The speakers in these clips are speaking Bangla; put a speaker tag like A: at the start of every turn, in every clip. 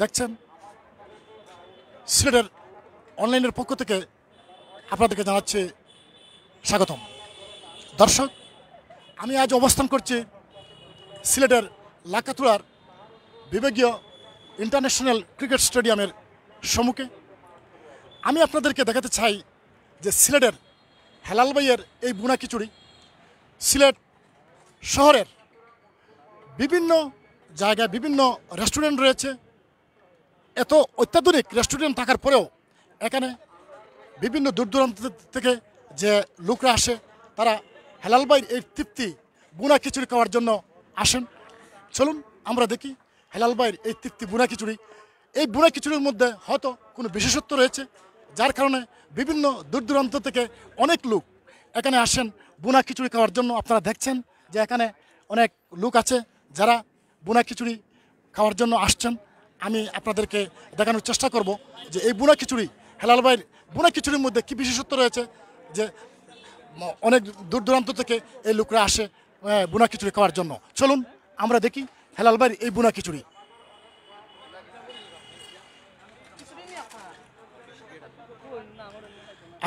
A: দেখছেন? সিলেটের অনলাইনের পক্ষ থেকে আপনাদেরকে জানাচ্ছি স্বাগতম। দর্শক, আমি আজ অবস্থান করছি সিলেটের লাকাতুড়ার বিভাগীয় ইন্টারন্যাশনাল ক্রিকেট স্টেডিয়ামের সম্মুখে। আমি আপনাদেরকে দেখাতে চাই যে সিলেটের হেলাল ভাইয়ের এই বুনা খিচুড়ি সিলেট শহরের বিভিন্ন জায়গায় বিভিন্ন রেস্টুরেন্ট রয়েছে। এত অত্যাধুনিক রেস্টুরেন্ট থাকার পরেও এখানে বিভিন্ন দূর দূরান্ত থেকে যে লোকরা আসে, তারা হেলাল ভাইয়ের এই তৃপ্তি বুনা খিচুড়ি খাওয়ার জন্য আসেন। চলুন, আমরা দেখি হেলাল ভাইয়ের এই তৃপ্তি বুনা খিচুড়ি। এই বুনা খিচুড়ির মধ্যে হয়তো কোনো বিশেষত্ব রয়েছে, যার কারণে বিভিন্ন দূর দূরান্ত থেকে অনেক লোক এখানে আসেন বুনা খিচুড়ি খাওয়ার জন্য। আপনারা দেখছেন যে এখানে অনেক লোক আছে যারা বুনা খিচুড়ি খাওয়ার জন্য আসছেন। আমি আপনাদেরকে দেখানোর চেষ্টা করব যে এই বুনা খিচুড়ি, হেলাল ভাইয়ের বুনা খিচুড়ির মধ্যে কী বিশেষত্ব রয়েছে? যে অনেক দূর দূরান্ত থেকে এই লোকরা আসে বুনা খিচুড়ি খাওয়ার জন্য। চলুন, আমরা দেখি হেলাল ভাইয়ের এই বুনা খিচুড়ি।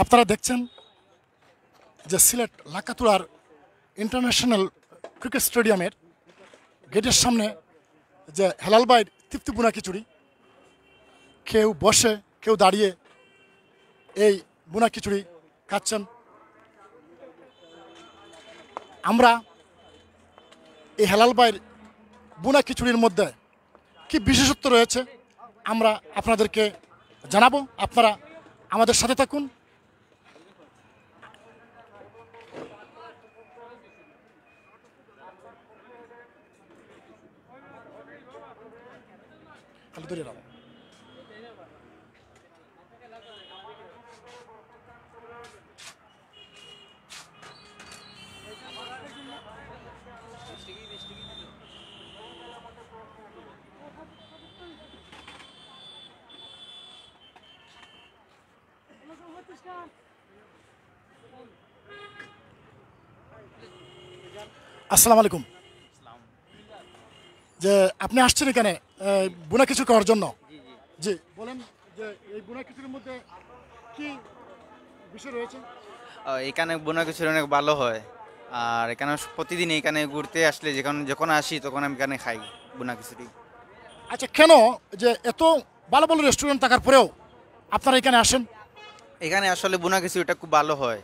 A: আপনারা দেখছেন যে সিলেট লাকাতুড়ার ইন্টারন্যাশনাল ক্রিকেট স্টেডিয়ামের গেটের সামনে যে হেলাল ভাইয়ের তৃপ্তি বোনা খিচুড়ি। কেউ বসে, কেউ দাঁড়িয়ে এই বুনা খিচুড়ি খাচ্ছেন। আমরা এই হেলাল ভাইয়ের বুনা খিচুড়ির মধ্যে কি বিশেষত্ব রয়েছে, আমরা আপনাদেরকে জানাব। আপনারা আমাদের সাথে থাকুন। খালি ধরে রাখো। আসসালামু আলাইকুম যে আপনি আসছেন এখানে বুনা কিছু করার জন্য। জি বলেন যে এই বুনা কিছুর মধ্যে কি বিষয় রয়েছে?
B: এখানে বোনা খিচুড়ি অনেক ভালো হয়। আর এখানে প্রতিদিন এখানে ঘুরতে আসলে যখন যখন আসি তখন আমি এখানে খাই বোনা খিচুড়ি।
A: আচ্ছা কেন যে এত ভালো ভালো রেস্টুরেন্ট থাকার পরেও আপনারা এখানে আসেন?
B: এখানে আসলে বোনা খিচুড়িটা খুব ভালো হয়।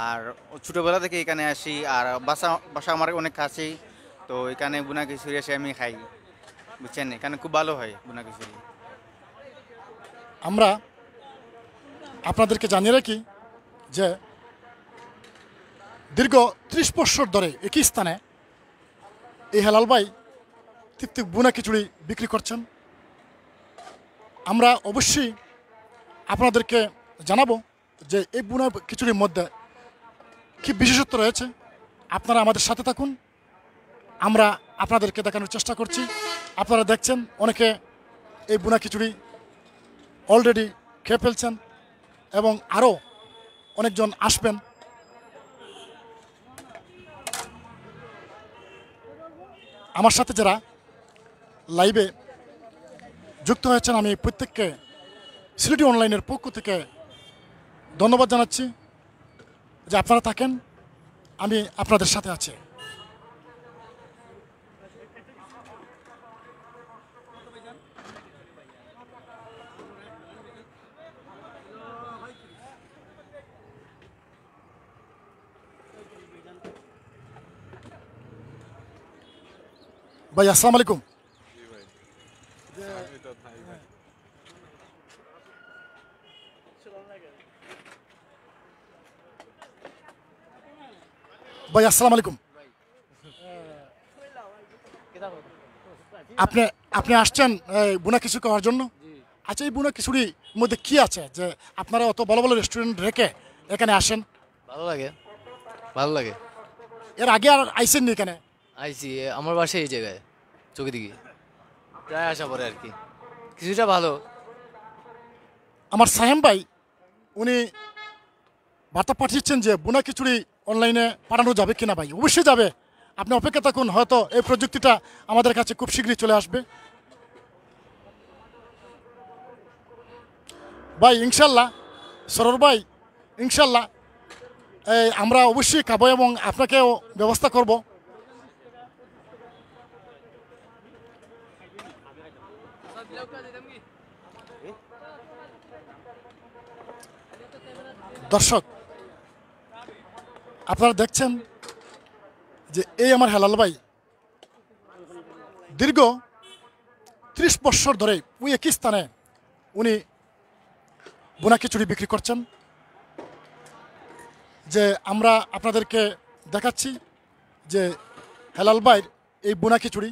B: আর ছোটোবেলা থেকে এখানে আসি আর বাসা বাসা আমার অনেক কাছেই। তো এখানে বুনা খিচুড়ি এসে আমি খাই, বুঝছেন? এখানে খুব ভালো হয় বুনা খিচুড়ি।
A: আমরা আপনাদেরকে জানিয়ে রাখি যে দীর্ঘ ত্রিশ বছর ধরে একই স্থানে এই হেলাল ভাই তৃপ্তি বুনা খিচুড়ি বিক্রি করছেন। আমরা অবশ্যই আপনাদেরকে জানাব যে এই বুনা খিচুড়ির মধ্যে কি বিশেষত্ব রয়েছে। আপনারা আমাদের সাথে থাকুন। আমরা আপনাদেরকে দেখানোর চেষ্টা করছি। আপনারা দেখছেন, অনেকে এই বুনা খিচুড়ি অলরেডি খেয়ে ফেলছেন এবং আরও অনেকজন আসবেন। আমার সাথে যারা লাইভে যুক্ত হয়েছেন, আমি প্রত্যেককে সিলেটি অনলাইনের পক্ষ থেকে ধন্যবাদ জানাচ্ছি যে আপনারা থাকেন। আমি আপনাদের সাথে আছি। ভাই আসসালামু আলাইকুম। ভাই আসসালামু আলাইকুম। আপনি আপনি আসছেন এই বুনা কিছু খাওয়ার জন্য? আচ্ছা এই বুনা খিচুড়ির মধ্যে কি আছে? যে আপনারা অত ভালো ভালো রেস্টুরেন্ট রেখে এখানে আসেন।
C: ভালো লাগে। ভালো লাগে।
A: এর আগে আর আইসেননি এখানে?
C: আইসি আমার বাসা এই জায়গায়। চোখে দিকে। প্রায় আসা পরে আর কি। কিছুটা ভালো।
A: আমার সাহেম ভাই, উনি বার্তা পাঠিয়েছেন যে বোনা খিচুড়ি অনলাইনে পাঠানো যাবে কিনা ভাই। অবশ্যই যাবে। আপনি অপেক্ষা থাকুন, হয়তো এই প্রযুক্তিটা আমাদের কাছে খুব শীঘ্রই চলে আসবে। ভাই ইনশাল্লাহ সরোর ভাই ইনশাল্লাহ আমরা অবশ্যই খাব এবং আপনাকেও ব্যবস্থা করব। দর্শক, আপনারা দেখছেন যে এই আমার হেলাল ভাই দীর্ঘ ত্রিশ বছর ধরে ওই একই স্থানে উনি বোনা খিচুড়ি বিক্রি করছেন। যে আমরা আপনাদেরকে দেখাচ্ছি যে হেলাল ভাইয়ের এই বোনা খিচুড়ি।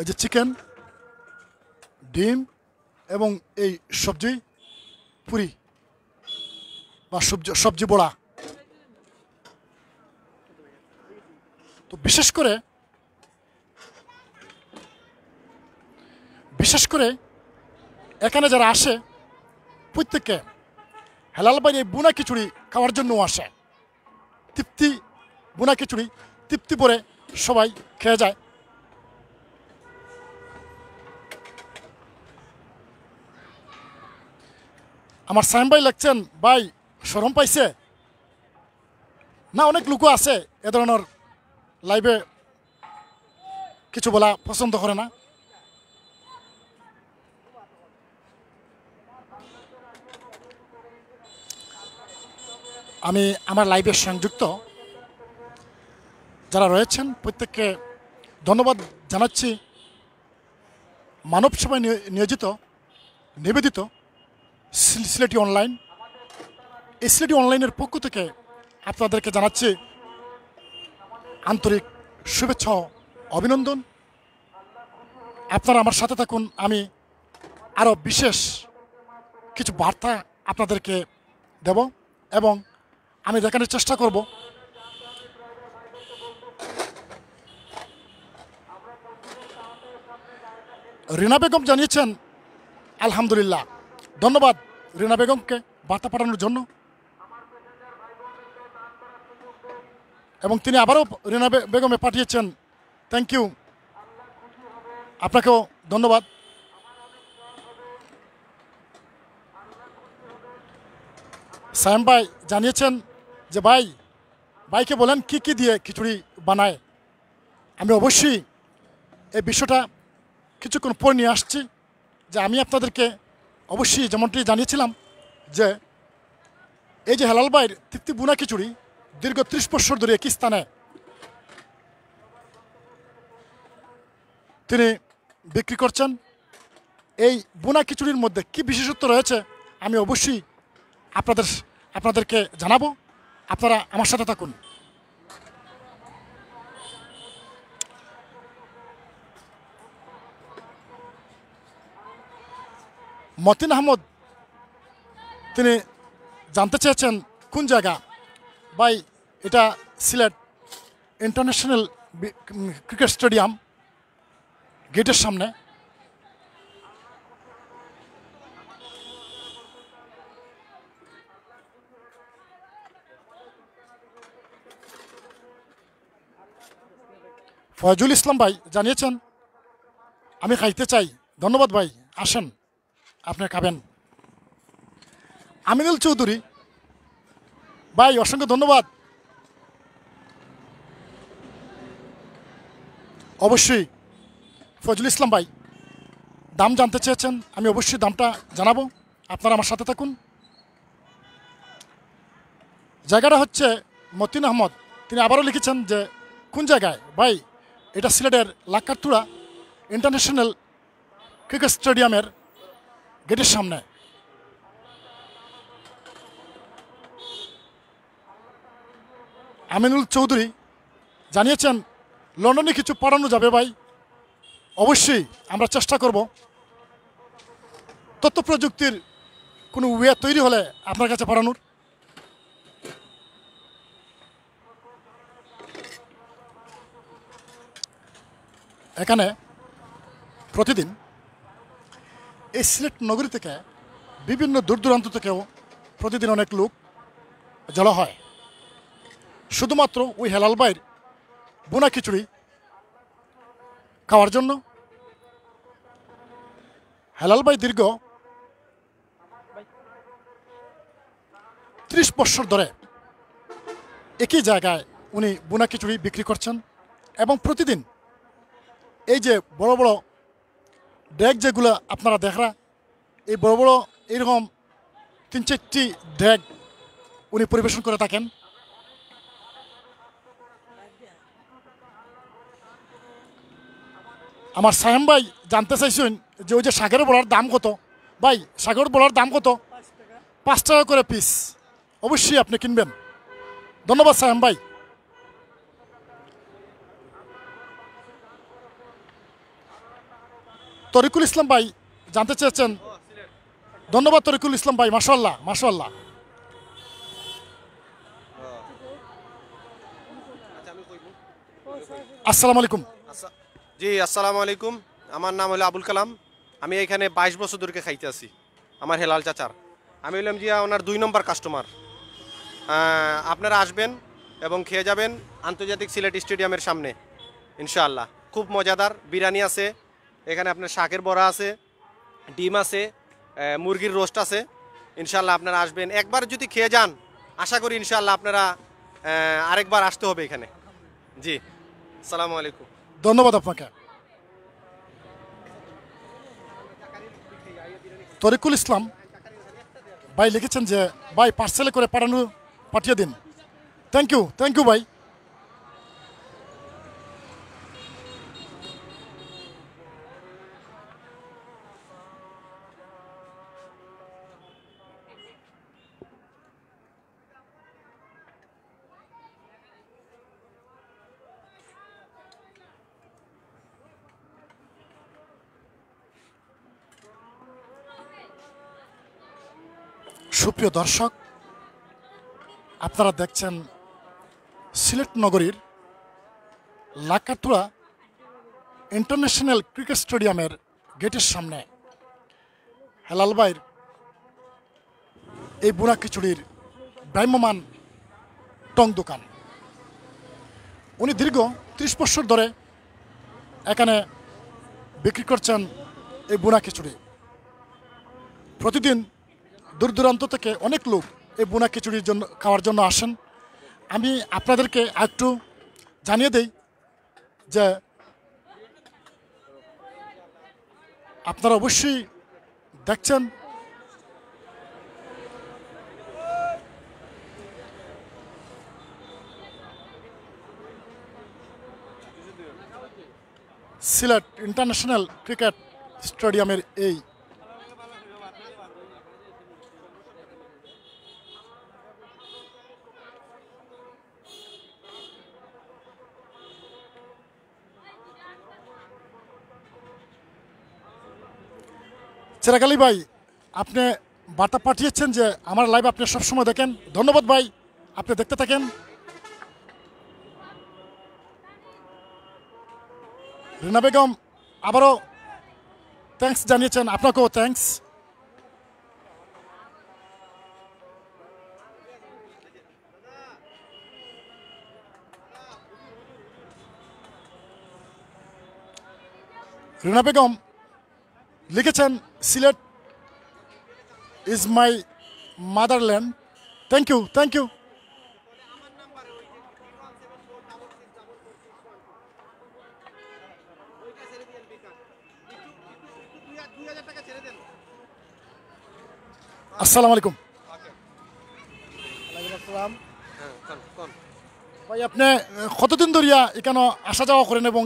A: এই যে চিকেন ডিম এবং এই সবজি, পুরি বা সবজি সবজি বড়া। তো বিশেষ করে বিশেষ করে এখানে যারা আসে, প্রত্যেককে হেলাল এই বুনা খিচুড়ি খাওয়ার জন্য আসে। তৃপ্তি, বুনা খিচুড়ি, তৃপ্তি পরে সবাই খেয়ে যায়। আমার সাইম ভাই লাগছেন, ভাই সরম পাইছে? না, অনেক লোকও আছে এ ধরনের লাইভে কিছু বলা পছন্দ করে না। আমি আমার লাইভে সংযুক্ত। যারা রয়েছেন, প্রত্যেককে ধন্যবাদ জানাচ্ছি। মানব নিয়োজিত, নিবেদিত। সিলেটি অনলাইন। এই সিলেটি অনলাইনের পক্ষ থেকে আপনাদেরকে জানাচ্ছি আন্তরিক শুভেচ্ছা অভিনন্দন। আপনারা আমার সাথে থাকুন, আমি আরও বিশেষ কিছু বার্তা আপনাদেরকে দেব এবং আমি দেখানোর চেষ্টা করব। রিনা বেগম জানিয়েছেন, আলহামদুলিল্লাহ। ধন্যবাদ রিনা বেগমকে বার্তা পাঠানোর জন্য। এবং তিনি আবারও রিনা বেগমে পাঠিয়েছেন। থ্যাংক ইউ আপনাকেও ধন্যবাদ। সায়েম ভাই জানিয়েছেন যে, ভাই, ভাইকে বলেন কি কি দিয়ে খিচুড়ি বানায়? আমি অবশ্যই এই বিষয়টা কিছুক্ষণ পরে নিয়ে আসছি যে আমি আপনাদেরকে অবশ্যই যেমনটি জানিয়েছিলাম যে এই যে হেলাল ভাইয়ের তৃপ্তি বুনা খিচুড়ি দীর্ঘ ত্রিশ বছর ধরে একই স্থানে। তিনি বিক্রি করছেন। এই বুনা খিচুড়ির মধ্যে কি বিশেষত্ব রয়েছে আমি অবশ্যই আপনাদের, আপনাদেরকে জানাব। আপনারা আমার সাথে থাকুন। মতিন আহমদ, তিনি জানতে চেয়েছেন কোন জায়গা? ভাই, এটা সিলেট ইন্টারন্যাশনাল ক্রিকেট স্টেডিয়াম গেটের সামনে। ফয়জুল ইসলাম ভাই, জানিয়েছেন, আমি খাইতে চাই। ধন্যবাদ ভাই, আসেন। আপনি খাবেন। আমিনুল চৌধুরী, ভাই, অসংখ্য ধন্যবাদ। অবশ্যই ফজল ইসলাম ভাই, দাম জানতে চেয়েছেন, আমি অবশ্যই দামটা জানাব। আপনারা আমার সাথে থাকুন। জায়গাটা হচ্ছে মতিন আহমদ। তিনি আবারও লিখেছেন যে, কোন জায়গায়? ভাই, এটা সিলেটের লাক্কারতুড়া ইন্টারন্যাশনাল ক্রিকেট স্টেডিয়ামের গেটের সামনে। আমিনুল চৌধুরী জানিয়েছেন, লন্ডনে কিছু পড়ানো যাবে ভাই। অবশ্যই আমরা চেষ্টা করব। তথ্য প্রযুক্তির কোনো ওয়ে তৈরি হলে আপনার কাছে পড়ানোর। এখানে প্রতিদিন এই সিলেট নগরী থেকে, বিভিন্ন দূর দূরান্ত থেকেও প্রতিদিন অনেক লোক জড়ো হয়। শুধুমাত্র ওই হেলাল ভাইয়ের বোনা খিচুড়ি খাওয়ার জন্য। হেলাল ভাই দীর্ঘ ত্রিশ বছর ধরে একই জায়গায় উনি বোনা খিচুড়ি বিক্রি করছেন এবং প্রতিদিন এই যে বড় বড় ডেক যেগুলো আপনারা দেখরা এই বড় বড় এরকম তিন চারটি ডেক উনি পরিবেশন করে থাকেন। আমার সাহেম ভাই জানতে চাইছেন যে ওই যে সাগরের বলার দাম কত? ভাই সাগরের বলার দাম কত? পাঁচ টাকা। করে পিস অবশ্যই আপনি কিনবেন। ধন্যবাদ সাহেম ভাই। তরিকুল ইসলাম ভাই জানতে চেয়েছেন। ধন্যবাদ তরিকুল ইসলাম ভাই মাসাল্লাহ মাসাল্লাহ আসসালামু আলাইকুম।
D: জি, আসসালামু আলাইকুম। আমার নাম হলো আবুল কালাম। আমি এখানে বাইশ বছর ধরে খাইতে আছি, আমার হেলাল চাচার। আমি হলাম জিয়া ওনার দুই নম্বর কাস্টমার আপনারা আসবেন এবং খেয়ে যাবেন আন্তর্জাতিক সিলেট স্টেডিয়ামের সামনে, ইনশাআল্লাহ। খুব মজাদার, বিরিয়ানি আছে এখানে আপনার শাকের বড়া আছে, ডিম আছে মুরগির রোস্ট আছে। ইনশাল্লাহ আপনারা আসবেন। একবার যদি খেয়ে যান, আশা করি ইনশাআল্লাহ আপনারা আরেকবার আসতে হবে এখানে। জি, আসসালামু আলাইকুম।
A: ধন্যবাদ আপনাকে। তরিকুল ইসলাম, ভাই লিখেছেন যে, ভাই পার্সেলে করে পাঠানো, পাঠিয়ে দিন। থ্যাংক ইউ থ্যাংক ইউ ভাই। সুপ্রিয় দর্শক, আপনারা দেখছেন সিলেট নগরীর লাকাতুরা ইন্টারন্যাশনাল ক্রিকেট স্টেডিয়ামের গেটের সামনে। হেলাল ভাইয়ের এই বুড়া খিচুড়ির ভ্রাম্যমান টং দোকান। উনি দীর্ঘ ত্রিশ বছর ধরে এখানে বিক্রি করছেন এই বুনা খিচুড়ি। প্রতিদিন দূর দূরান্ত থেকে অনেক লোক এই বোনা খিচুড়ির জন্য খাওয়ার জন্য আসেন। আমি আপনাদেরকে একটু জানিয়ে দেই যে আপনারা অবশ্যই দেখছেন সিলেট ইন্টারন্যাশনাল ক্রিকেট স্টেডিয়ামের এই চেরাগ আলী ভাই, আপনি বার্তা পাঠিয়েছেন যে আমার লাইভ আপনি সবসময় দেখেন। ধন্যবাদ ভাই, আপনি দেখতে থাকেন। রিনা বেগম, আবারও থ্যাঙ্কস জানিয়েছেন, আপনাকেও থ্যাঙ্কস রিনা বেগম লিখেছেন, Sylhet is my motherland. Thank you thank you আসসালামু আলাইকুম। ভাই, আপনি কতদিন ধরিয়া এখানে আসা যাওয়া করেন এবং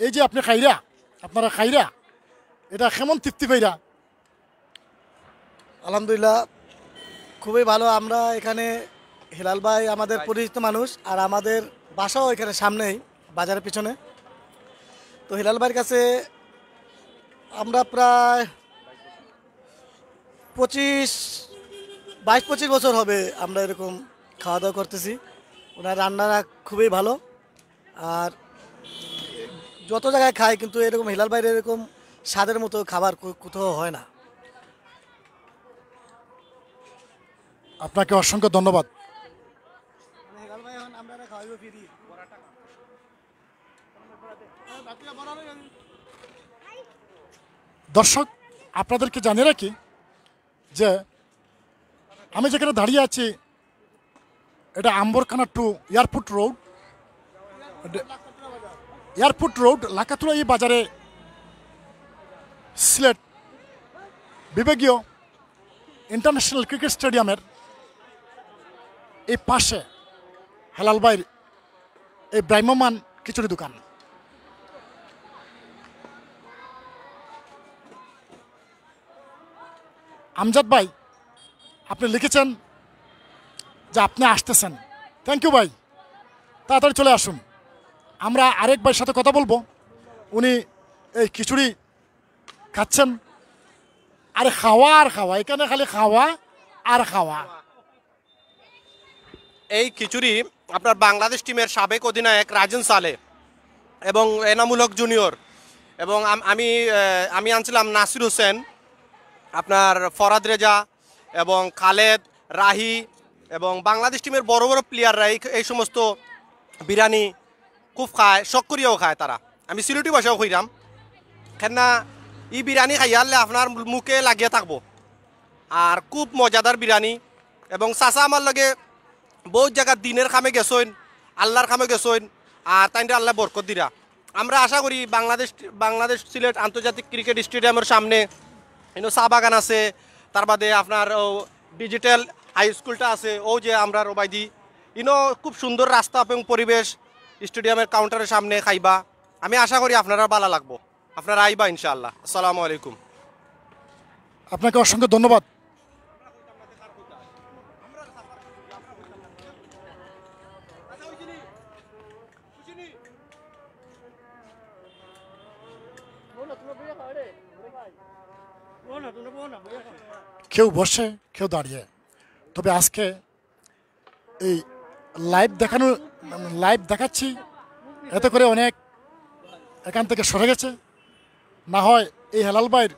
A: এই যে আপনি খাইরা, আপনারা খাইরা? এটা কেমন তৃপ্তি পাইরা
E: আলহামদুলিল্লাহ খুবই ভালো। আমরা এখানে হিলাল ভাই আমাদের পরিচিত মানুষ আর আমাদের বাসাও এখানে সামনেই বাজারের পিছনে। তো হিলাল ভাইয়ের কাছে আমরা প্রায় পঁচিশ বাইশ পঁচিশ বছর হবে আমরা এরকম খাওয়া দাওয়া করতেছি। ওনার রান্নারা খুবই ভালো। আর যত জায়গায় খায় কিন্তু এরকম হিলাল ভাইয়ের এরকম স্বাদের মতো খাবার কোথাও হয় না।
A: আপনাকে অসংখ্য ধন্যবাদ। দর্শক আপনাদেরকে জানিয়ে রাখি যে আমি যেখানে দাঁড়িয়ে আছি এটা Ambarkhana to airport road. Airport road Lakkatura এই বাজারে সিলেট বিভাগীয় ইন্টারন্যাশনাল ক্রিকেট স্টেডিয়ামের এই পাশে হেলাল ভাইয়ের এই ব্রাহ্মমান খিচুড়ি দোকান। আমজাদ ভাই, আপনি লিখেছেন যে আপনি আসতেছেন। থ্যাংক ইউ ভাই। তাড়াতাড়ি চলে আসুন। আমরা আরেক ভাইয়ের সাথে কথা বলব। উনি এই খিচুড়ি খাচ্ছেন আরে খাওয়া আর খাওয়া, এখানে খালি খাওয়া আর খাওয়া।
D: এই খিচুড়ি আপনার বাংলাদেশ টিমের সাবেক অধিনায়ক রাজন সালে এবং এনামূলক জুনিয়র এবং আমি আমি আনছিলাম নাসির হোসেন, আপনার ফরাদ রেজা এবং খালেদ, রাহি এবং বাংলাদেশ টিমের বড় বড় প্লেয়াররা এই এই সমস্ত বিরিয়ানি খুব খায় শখ খায় তারা। আমি সিলেটি ভাষাও কইরাম। কেননা ই বিরিয়ানি খাইয়ালে আপনার মুখে লাগিয়ে থাকব। আর খুব মজাদার বিরিয়ানি। এবং চাচা আমার লগে বহুত জায়গা দিনের খামে গেছইন, আল্লাহর কামে গেছইন, আর তাইনটা আল্লাহ বরকত দিরা। আমরা আশা করি বাংলাদেশ বাংলাদেশ সিলেট আন্তর্জাতিক ক্রিকেট স্টেডিয়ামের সামনে ইনো চা বাগান আছে, তার বাদে আপনার ডিজিটাল হাই স্কুলটা আছে, ও যে আমরা রবাইদি ইনো খুব সুন্দর রাস্তা এবং পরিবেশ স্টেডিয়ামের কাউন্টারের সামনে খাইবা। আমি আশা করি আপনারা ভালো লাগবো। আপনারা আইবা ইনশাআল্লাহ। আসসালামু আলাইকুম।
A: আপনাকে অসংখ্য ধন্যবাদ। কেউ বসে, কেউ দাঁড়িয়ে। তবে আজকে এই লাইভ দেখানো, লাইভ দেখাচ্ছি, এতে করে অনেক এখান থেকে সরে গেছে। না হয় এই হেলাল ভাইয়ের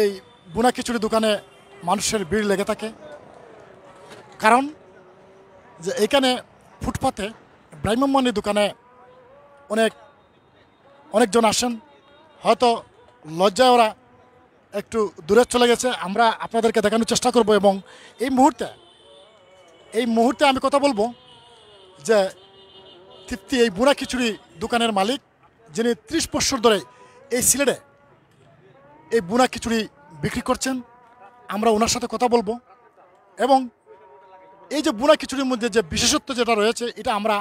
A: এই বুনা খিচুড়ি দোকানে মানুষের ভিড় লেগে থাকে। কারণ যে এখানে ফুটপাতে ব্রাহ্মণী দোকানে অনেক, অনেকজন আসেন। হয়তো লজ্জায় ওরা একটু দূরে চলে গেছে। আমরা আপনাদেরকে দেখানোর চেষ্টা করব এবং এই মুহূর্তে এই মুহূর্তে আমি কথা বলব যে তৃপ্তি এই বুড়া খিচুড়ি দোকানের মালিক, যিনি ত্রিশ বছর ধরে এই সিলেটে এই বুনা খিচুড়ি বিক্রি করছেন। আমরা ওনার সাথে কথা বলব। এবং এই যে বুনা খিচুড়ির মধ্যে যে বিশেষত্ব যেটা রয়েছে, এটা আমরা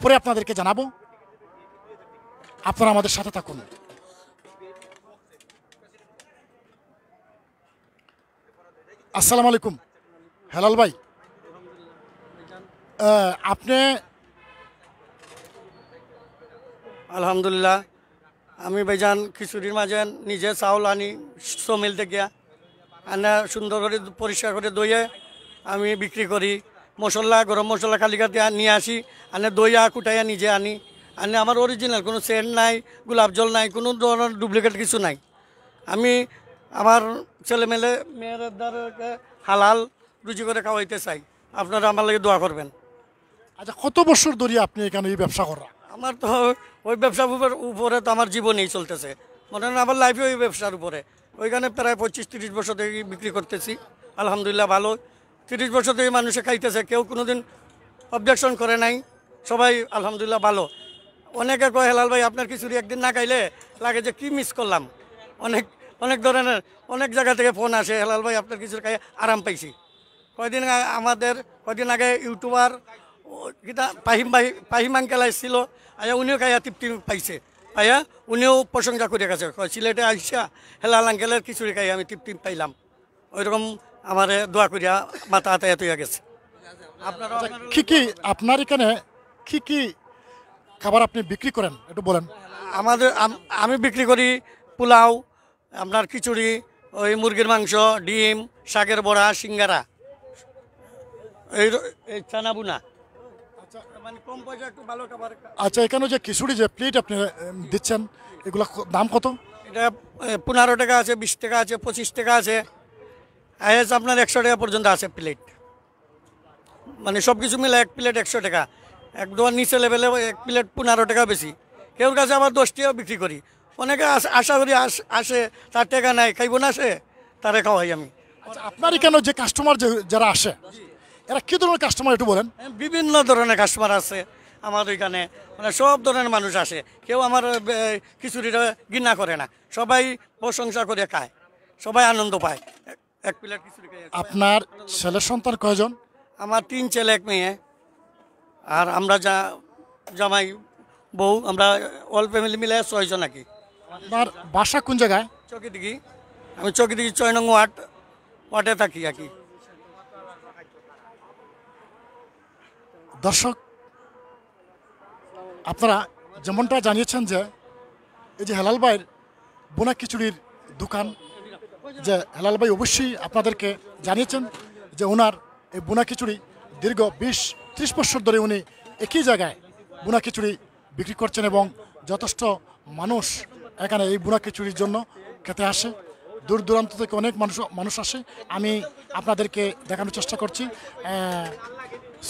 A: পরে আপনাদেরকে জানাব। আপনারা আমাদের সাথে থাকুন। আসসালামু আলাইকুম। হেলাল ভাই। আপনি
F: আলহামদুলিল্লাহ। আমি ভাইজান খিচুড়ির মাঝে নিজে চাউল আনি সমিল থেকে আনা সুন্দর করে পরিষ্কার করে দইয়ে আমি বিক্রি করি মশলা গরম মশলা কালিকাতে নিয়ে আসি আনে দইয়া কুটাইয়া নিজে আনি। আনে আমার অরিজিনাল কোনো সেন্ট নাই গোলাপ জল নাই কোনো ধরনের ডুপ্লিকেট কিছু নাই। আমি আমার ছেলেমেলে দ্বারা হালাল রুজি করে খাওয়াইতে চাই। আপনারা আমার লাগে দোয়া করবেন।
A: আচ্ছা কত বছর ধরে আপনি এখানে এই ব্যবসা করা
F: আমার তো ওই ব্যবসার উপর- তো আমার জীবনেই চলতেছে। মনে হয় আমার লাইফে ওই ব্যবসার উপরে। ওইখানে প্রায় পঁচিশ, তিরিশ বছর থেকে বিক্রি করতেছি। আলহামদুলিল্লাহ ভালো। তিরিশ বছর থেকে মানুষে খাইতেছে, কেউ কোনোদিন অবজেকশন করে নাই। সবাই আলহামদুলিল্লাহ ভালো। অনেকে কয়, হেলাল ভাই, আপনার খিচুড়ি একদিন না খাইলে লাগে যে কি মিস করলাম? অনেক অনেক ধরনের, অনেক জায়গা থেকে ফোন আসে, হেলাল ভাই, আপনার খিচুড়ি খাই আরাম পাইছি। কয়দিন আমাদের, কয়দিন আগে ইউটিউবার ও পাহিম ভাই পাহিম আঙ্কেল আসছিল আয়া উনিও খাইয়া তৃপ্তি পাইছে। আয়া উনিও প্রশংসা করে গেছে কয় সিলেটে আইসা হেলাল আঙ্কেলের খিচুড়ি খাই আমি তৃপ্তি পাইলাম। ওইরকম আমার দোয়া করিয়া মাথা হাতে হইয়া গেছে আপনারা
A: কি কি আপনার এখানে কি কি খাবার আপনি বিক্রি করেন? একটু বলেন।
F: আমাদের আমি বিক্রি করি পোলাও আপনার খিচুড়ি ওই মুরগির মাংস ডিম শাকের বড়া সিঙ্গারা। এই চানা বুনা। মানে কম পয়সা একটু ভালো খাবার
A: আচ্ছা এখানে যে খিচুড়ি যে প্লেট আপনি দিচ্ছেন এগুলো দাম কত?
F: এটা পনেরো টাকা আছে বিশ টাকা আছে পঁচিশ টাকা আছে। আইএস আপনার একশো টাকা পর্যন্ত আছে প্লেট মানে সব কিছু মিলে এক প্লেট একশো টাকা। এক দোয়ার নিচে লেভেলে এক প্লেট পনেরো টাকা বেশি। কেউর কাছে আবার দশ টাকাও বিক্রি করি। অনেকে আশা করি আস- আসে তার টাকা নাই খাইব না আসে তারে খাওয়াই আমি।
A: আচ্ছা আপনার এখানে যে কাস্টমার যারা আসে? এরা কি ধরনের কাস্টমার একটু বলেন?
F: বিভিন্ন ধরনের কাস্টমার আছে আমাদের ওইখানে। মানে সব ধরনের মানুষ আসে। কেউ আমার খিচুড়িটা ঘৃণা করে না। সবাই প্রশংসা করে খায়। সবাই আনন্দ পায়। এক- প্লেট খিচুড়ি
A: আপনার ছেলে সন্তান কয়জন?
F: আমার তিন ছেলে এক মেয়ে। আর আমরা যা জামাই বউ আমরা অল ফ্যামিলি মিলে ছয়জন নাকি।
A: আপনার বাসা কোন জায়গায়?
F: চকি দিঘি আমি চকি দিঘি ছয় নং ওয়ার্ড ওয়ার্ডে থাকি আর কি।
A: দর্শক, আপনারা যেমনটা জানিয়েছেন যে, এই যে হেলাল ভাইয়ের বোনা খিচুড়ির দোকান, যে হেলাল ভাই অবশ্যই আপনাদেরকে জানিয়েছেন যে ওনার এই বোনা খিচুড়ি দীর্ঘ বিশ, ত্রিশ বছর ধরে উনি একই জায়গায় বোনা খিচুড়ি বিক্রি করছেন এবং যথেষ্ট মানুষ এখানে এই বোনা খিচুড়ির জন্য খেতে আসে। দূর দূরান্ত থেকে অনেক মানুষ মানুষ আসে। আমি আপনাদেরকে দেখানোর চেষ্টা করছি।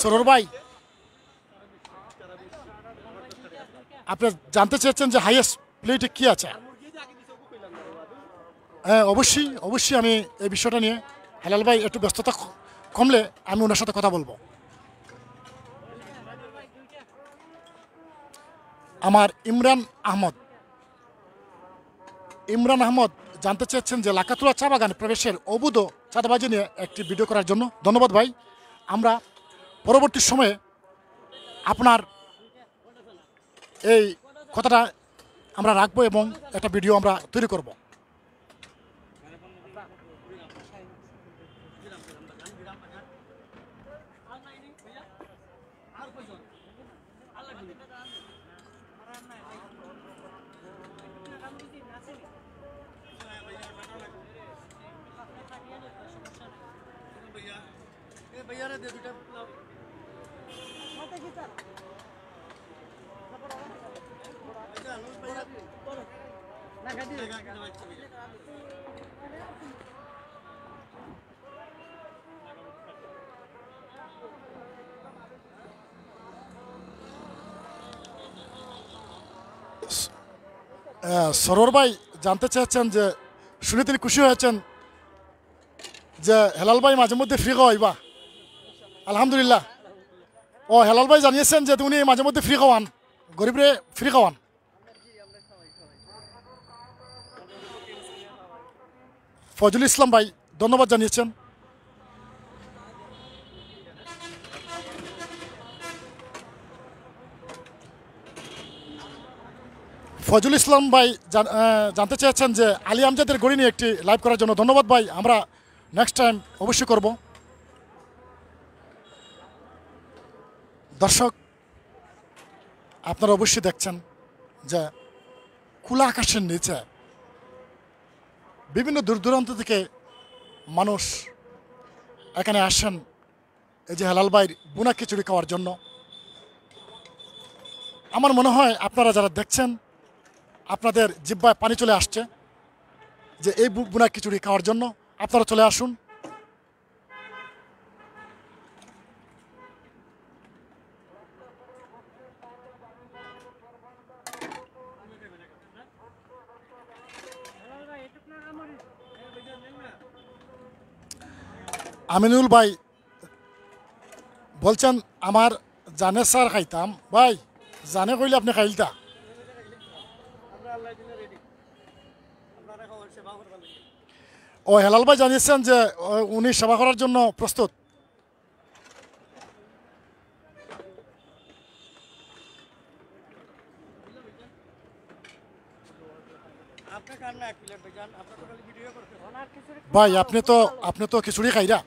A: সরোর ভাই আপনি জানতে চেয়েছেন যে হাইয়েস্ট প্লেটে কি আছে? হ্যাঁ অবশ্যই অবশ্যই আমি এই বিষয়টা নিয়ে হেলাল ভাই একটু ব্যস্ততা কমলে আমি ওনার সাথে কথা বলব। আমার ইমরান আহমদ। ইমরান আহমদ জানতে চেয়েছেন যে লাকাতুলা চা বাগান প্রবেশের অবুধ চাঁদাবাজি নিয়ে একটি ভিডিও করার জন্য। ধন্যবাদ ভাই। আমরা পরবর্তী সময়ে আপনার এই কথাটা আমরা রাখব এবং একটা ভিডিও আমরা তৈরি করব। সরোর ভাই জানতে চেয়েছেন যে শুনে তিনি খুশি হয়েছেন যে হেলাল ভাই মাঝে মধ্যে ফ্রি খাওয়াইবা আলহামদুলিল্লাহ। ও হেলাল ভাই জানিয়েছেন যে উনি মাঝে মধ্যে ফ্রি খাওয়ান গরিবরে ফ্রি খাওয়ান। ফজল ইসলাম ভাই, ধন্যবাদ জানিয়েছেন। ফজল ইসলাম ভাই জানতে চেয়েছেন যে আলী আমজাদের গড়ি নিয়ে একটি লাইভ করার জন্য ধন্যবাদ ভাই, আমরা নেক্সট টাইম অবশ্যই করব। দর্শক আপনারা অবশ্যই দেখছেন যে খোলা আকাশের নিচে বিভিন্ন দূর দূরান্ত থেকে মানুষ এখানে আসেন এই যে হেলাল ভাইয়ের বুনা খিচুড়ি খাওয়ার জন্য। আমার মনে হয় আপনারা যারা দেখছেন, আপনাদের জিব্বায় পানি চলে আসছে যে এই বুনা খিচুড়ি খাওয়ার জন্য আপনারা চলে আসুন। আমিনুল ভাই বলছেন আমার জানে স্যার খাইতাম। ভাই জানে কইলে আপনি খাইলতা? ও হেলাল ভাই জানিয়েছেন যে উনি সেবা করার জন্য প্রস্তুত। ভাই আপনি তো আপনি তো খিচুড়ি খাইরা।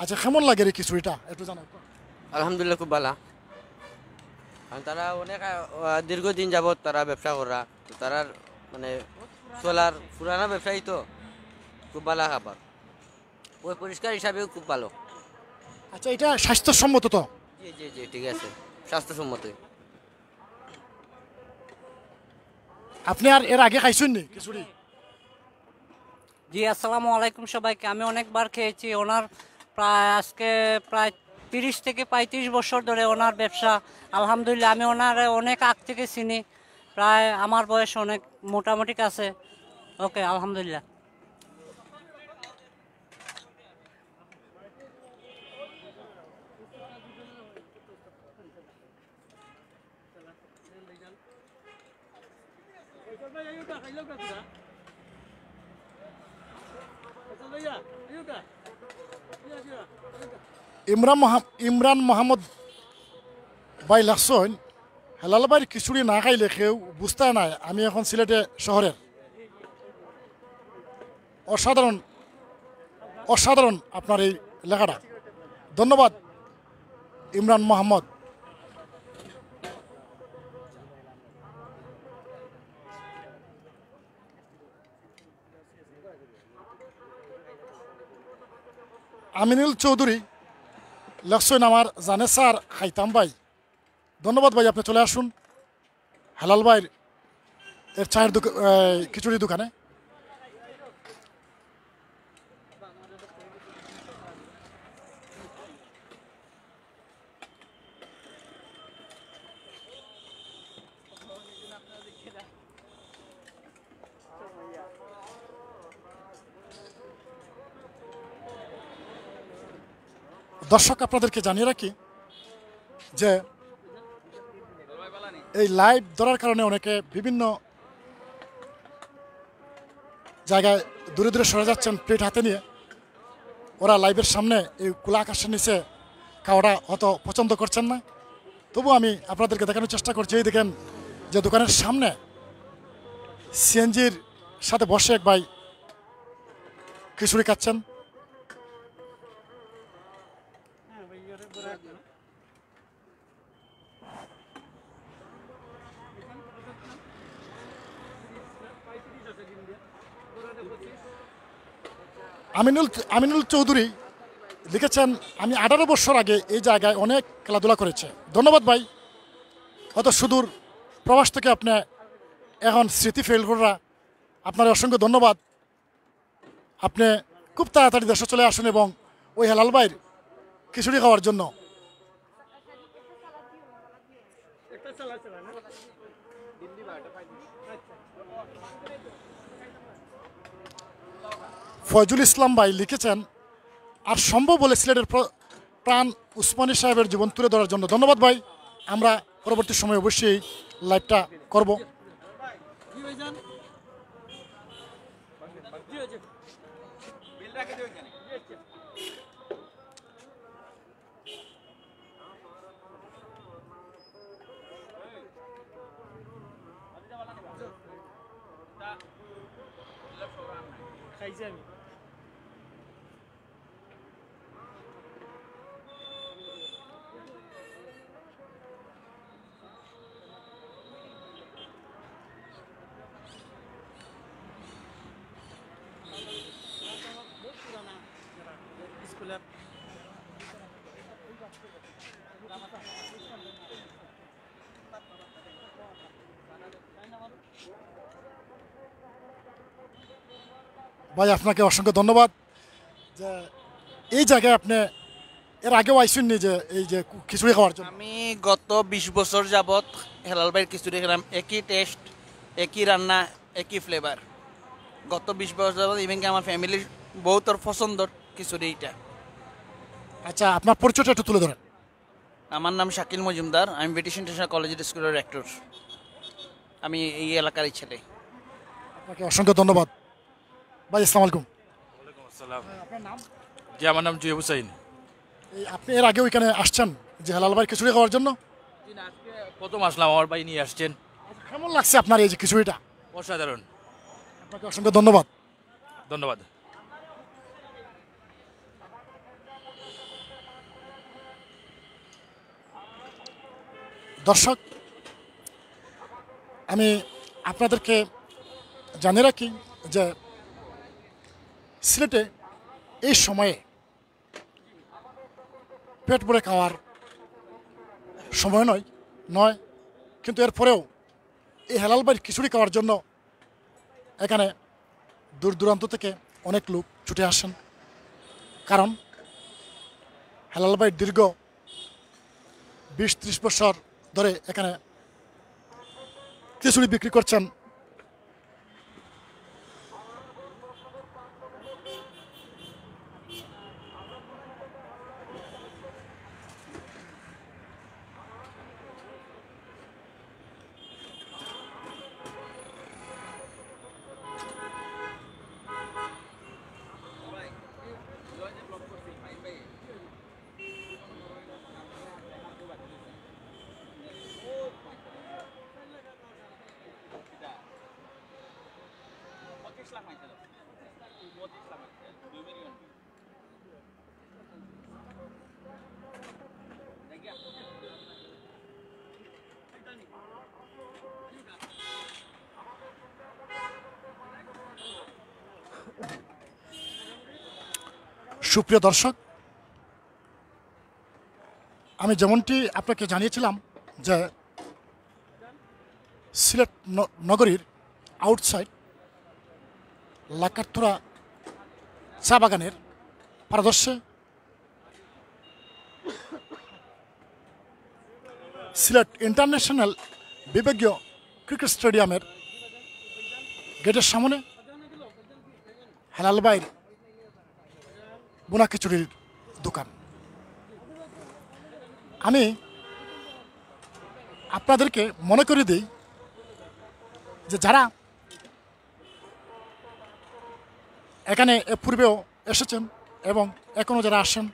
A: আচ্ছা কেমন লাগে রে খিচুড়িটা? একটু জানাও।
G: আলহামদুলিল্লাহ খুব ভালো। কারণ তারা অনেক দীর্ঘদিন যাবৎ তারা ব্যবসা করা তো তারার মানে চলার পুরানা ব্যবসায়ী তো খুব ভালো খাবার। ওই পরিষ্কার হিসাবেও খুব ভালো।
A: আচ্ছা এটা স্বাস্থ্যসম্মত তো?
G: জি জি জি ঠিক আছে। স্বাস্থ্যসম্মতই
A: আপনি আর এর আগে খাইছেন নি খিচুড়ি?
H: জি আসসালামু আলাইকুম সবাইকে। আমি অনেকবার খেয়েছি। ওনার প্রায় আজকে প্রায় তিরিশ থেকে পঁয়ত্রিশ বছর ধরে ওনার ব্যবসা, আলহামদুলিল্লাহ আমি ওনার অনেক আগ থেকে চিনি। প্রায় আমার বয়স অনেক, মোটামুটি কাছে। ওকে, আলহামদুলিল্লাহ।
A: ইমরান মহা- ইমরান মোহাম্মদ বাই লাকসন হেলাল বাইর খিচুড়ি না খাইলে কেউ বুঝতে নাই। আমি এখন সিলেটে শহরের অসাধারণ অসাধারণ আপনার এই লেখাটা। ধন্যবাদ, ইমরান মোহাম্মদ। আমিনুল চৌধুরী লেখছেন আমার জানে স্যার হাইতাম ভাই। ধন্যবাদ ভাই, আপনি চলে আসুন। হালাল ভাইয়ের, এর চায়ের দোকান খিচুড়ি দোকানে। দর্শক আপনাদেরকে জানিয়ে রাখি যে এই লাইভ ধরার কারণে অনেকে বিভিন্ন জায়গায় দূরে দূরে সরে যাচ্ছেন প্লেট হাতে নিয়ে। ওরা লাইভের সামনে এই খোলা আকাশের নিচে খাওয়াটা অত পছন্দ করছেন না। তবু আমি আপনাদেরকে দেখানোর চেষ্টা করছি, এই দেখেন যে দোকানের সামনে সিএনজির সাথে বসে এক ভাই খিচুড়ি খাচ্ছেন। আমিনুল আমিনুল চৌধুরী লিখেছেন, আমি আঠারো বছর আগে এই জায়গায় অনেক খেলাধুলা করেছে। ধন্যবাদ ভাই। অত সুদূর প্রবাস থেকে আপনি এখন স্মৃতি ফেল করা আপনার অসংখ্য ধন্যবাদ। আপনি খুব তাড়াতাড়ি দেশে চলে আসুন এবং ওই হেলাল ভাইয়ের খিচুড়ি খাওয়ার জন্য। ফয়জুল ইসলাম ভাই লিখেছেন, আর সম্ভব বলে সিলেটের প্র- প্রাণ উসমানী সাহেবের জীবন তুলে ধরার জন্য ধন্যবাদ ভাই। আমরা পরবর্তী সময় অবশ্যই লাইভটা করব। ভাই আপনাকে অসংখ্য ধন্যবাদ যে এই জায়গায় আপনি এর আগেও আইসুননি যে এই যে খিচুড়ি খাওয়ার জন্য।
I: আমি গত বিশ বছর যাবৎ হেলাল ভাইয়ের খিচুড়ি খেলাম একই টেস্ট একই রান্না একই ফ্লেভার গত বিশ বছর যাবৎ ইভেনকে আমার ফ্যামিলির বহুতর পছন্দর খিচুড়ি এইটা।
A: আচ্ছা আপনার পরিচয়টা একটু তুলে ধরেন।
I: আমার নাম শাকিল মজুমদার আমি ব্রিটিশ ইন্টারন্যাশনাল কলেজের স্কুলের রেক্টর আমি এই এলাকারই ছেলে।
A: আপনাকে অসংখ্য ধন্যবাদ। ভাই আসসালামু আলাইকুম।
J: জি আমার নাম জুয়েব হুসাইন।
A: আপনি এর আগেও এখানে আসছেন যে হেলাল ভাই খিচুড়ি খাওয়ার জন্য?
J: প্রথম আসলাম আমার ভাই নিয়ে আসছেন।
A: কেমন লাগছে আপনার এই যে খিচুড়িটা?
J: অসাধারণ।
A: আপনাকে অসংখ্য ধন্যবাদ।
J: ধন্যবাদ।
A: দর্শক আমি আপনাদেরকে জানিয়ে রাখি যে সিলেটে এই সময়ে পেট ভরে খাওয়ার সময় নয় নয়, কিন্তু এরপরেও এই হেলাল বাড়ির খিচুড়ি খাওয়ার জন্য এখানে দূর দূরান্ত থেকে অনেক লোক ছুটে আসেন। কারণ হেলাল বাড়ির দীর্ঘ বিশ ত্রিশ বছর ধরে এখানে খিচুড়ি বিক্রি করছেন। সুপ্রিয় দর্শক, আমি যেমনটি আপনাকে জানিয়েছিলাম যে সিলেট নগরীর আউটসাইড লাকারথুরা চা বাগানের পারদর্শে সিলেট ইন্টারন্যাশনাল বিভাগীয় ক্রিকেট স্টেডিয়ামের গেটের সামনে হেলালবাইর বোনা খিচুড়ির দোকান। আমি আপনাদেরকে মনে করে দিই যে যারা এখানে এ পূর্বেও এসেছেন এবং এখনও যারা আসেন,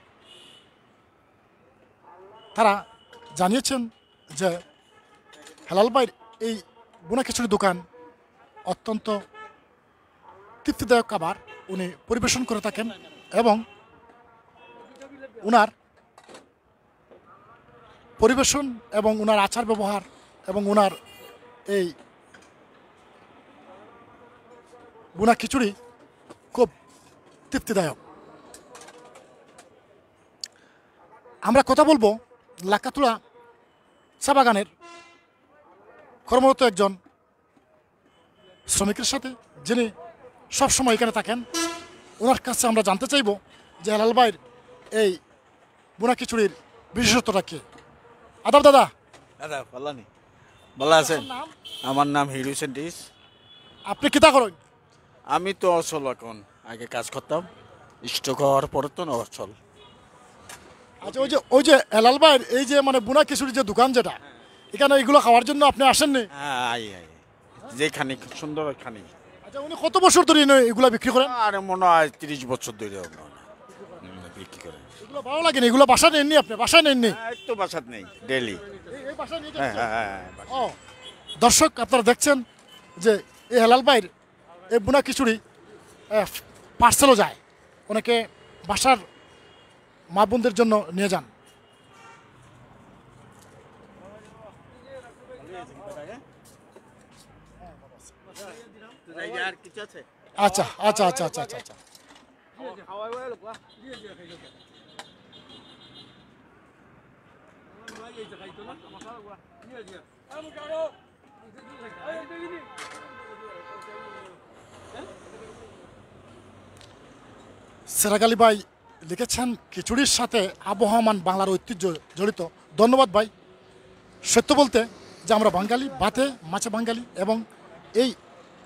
A: তারা জানিয়েছেন যে হেলালবাইর এই বোনা খিচুড়ি দোকান অত্যন্ত তৃপ্তিদায়ক খাবার উনি পরিবেশন করে থাকেন এবং উনার পরিবেশন এবং উনার আচার ব্যবহার এবং উনার এই বুনা খিচুড়ি খুব তৃপ্তিদায়ক। আমরা কথা বলব লাকাতুলা চা বাগানের কর্মরত একজন শ্রমিকের সাথে, যিনি সবসময় এখানে থাকেন। ওনার কাছে আমরা জানতে চাইব যে হেলাল ভাইয়ের এই বুনা খিচুড়ির বিশেষত্বটা কি আদাব দাদা।
K: দাদা ভালো নি ভালো আছেন আমার নাম হিরু সেন্টিস।
A: আপনি কিতা করেন?
K: আমি তো অচল এখন। আগে কাজ করতাম স্টক হওয়ার পরে তো অচল।
A: আচ্ছা ওই যে ওই যে এলাল ভাইয়ের এই যে মানে বুনা খিচুড়ির যে দোকান যেটা এখানে এগুলো খাওয়ার জন্য আপনি আসেননি
K: হ্যাঁ আই আই যেখানে সুন্দর খানি
A: আচ্ছা উনি কত বছর ধরে এগুলা বিক্রি করেন?
K: আর মনে হয় তিরিশ বছর ধরে বিক্রি করে
A: এগুলো ভালো লাগেনি এগুলো বাসায় নেননি আপনি? বাসায় নেননি?
K: হ্যাঁ, এই বাসাত নেই ডেলি
A: এই বাসায় নিয়ে
K: হ্যাঁ? হ্যাঁ হ্যাঁ
A: ও দর্শক আপনারা দেখছেন যে এই হেলাল ভাইয়ের এই বুনা খিচুড়ি পার্সেলও যায়। অনেকে বাসার মা বোনদের জন্য নিয়ে যান। আচ্ছা আচ্ছা আচ্ছা আচ্ছা আচ্ছা। আচ্ছা সেরাগালি ভাই লিখেছেন, খিচুড়ির সাথে আবহমান বাংলার ঐতিহ্য জড়িত। ধন্যবাদ ভাই। সত্য বলতে যে আমরা বাঙালি ভাতে মাছে বাঙালি এবং এই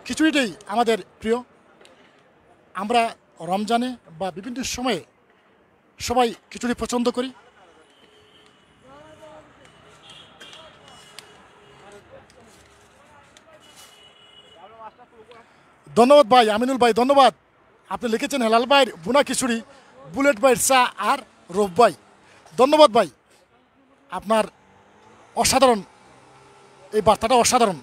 A: খিচুড়িটাই আমাদের প্রিয়। আমরা রমজানে বা বিভিন্ন সময়ে সবাই খিচুড়ি পছন্দ করি। ধন্যবাদ ভাই, আমিনুল ভাই, ধন্যবাদ। আপনি লিখেছেন হেলাল ভাইয়ের বুনা কিশোরী বুলেট ভাইয়ের চা আর রোব ভাই। ধন্যবাদ ভাই। আপনার অসাধারণ, এই বার্তাটা অসাধারণ।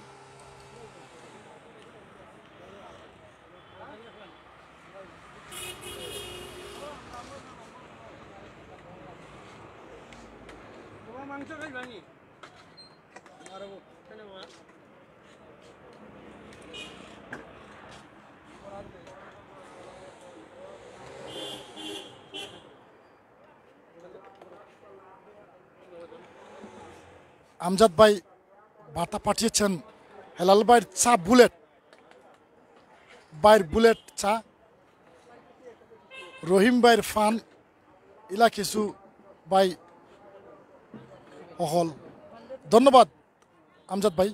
A: আমজাদ ভাই বার্তা পাঠিয়েছেন হেলাল ভাইয়ের চা বুলেট। ভাইয়ের বুলেট চা। রহিম ভাইয়ের ফান। ইলা কিছু ভাই অহল। ধন্যবাদ আমজাদ ভাই।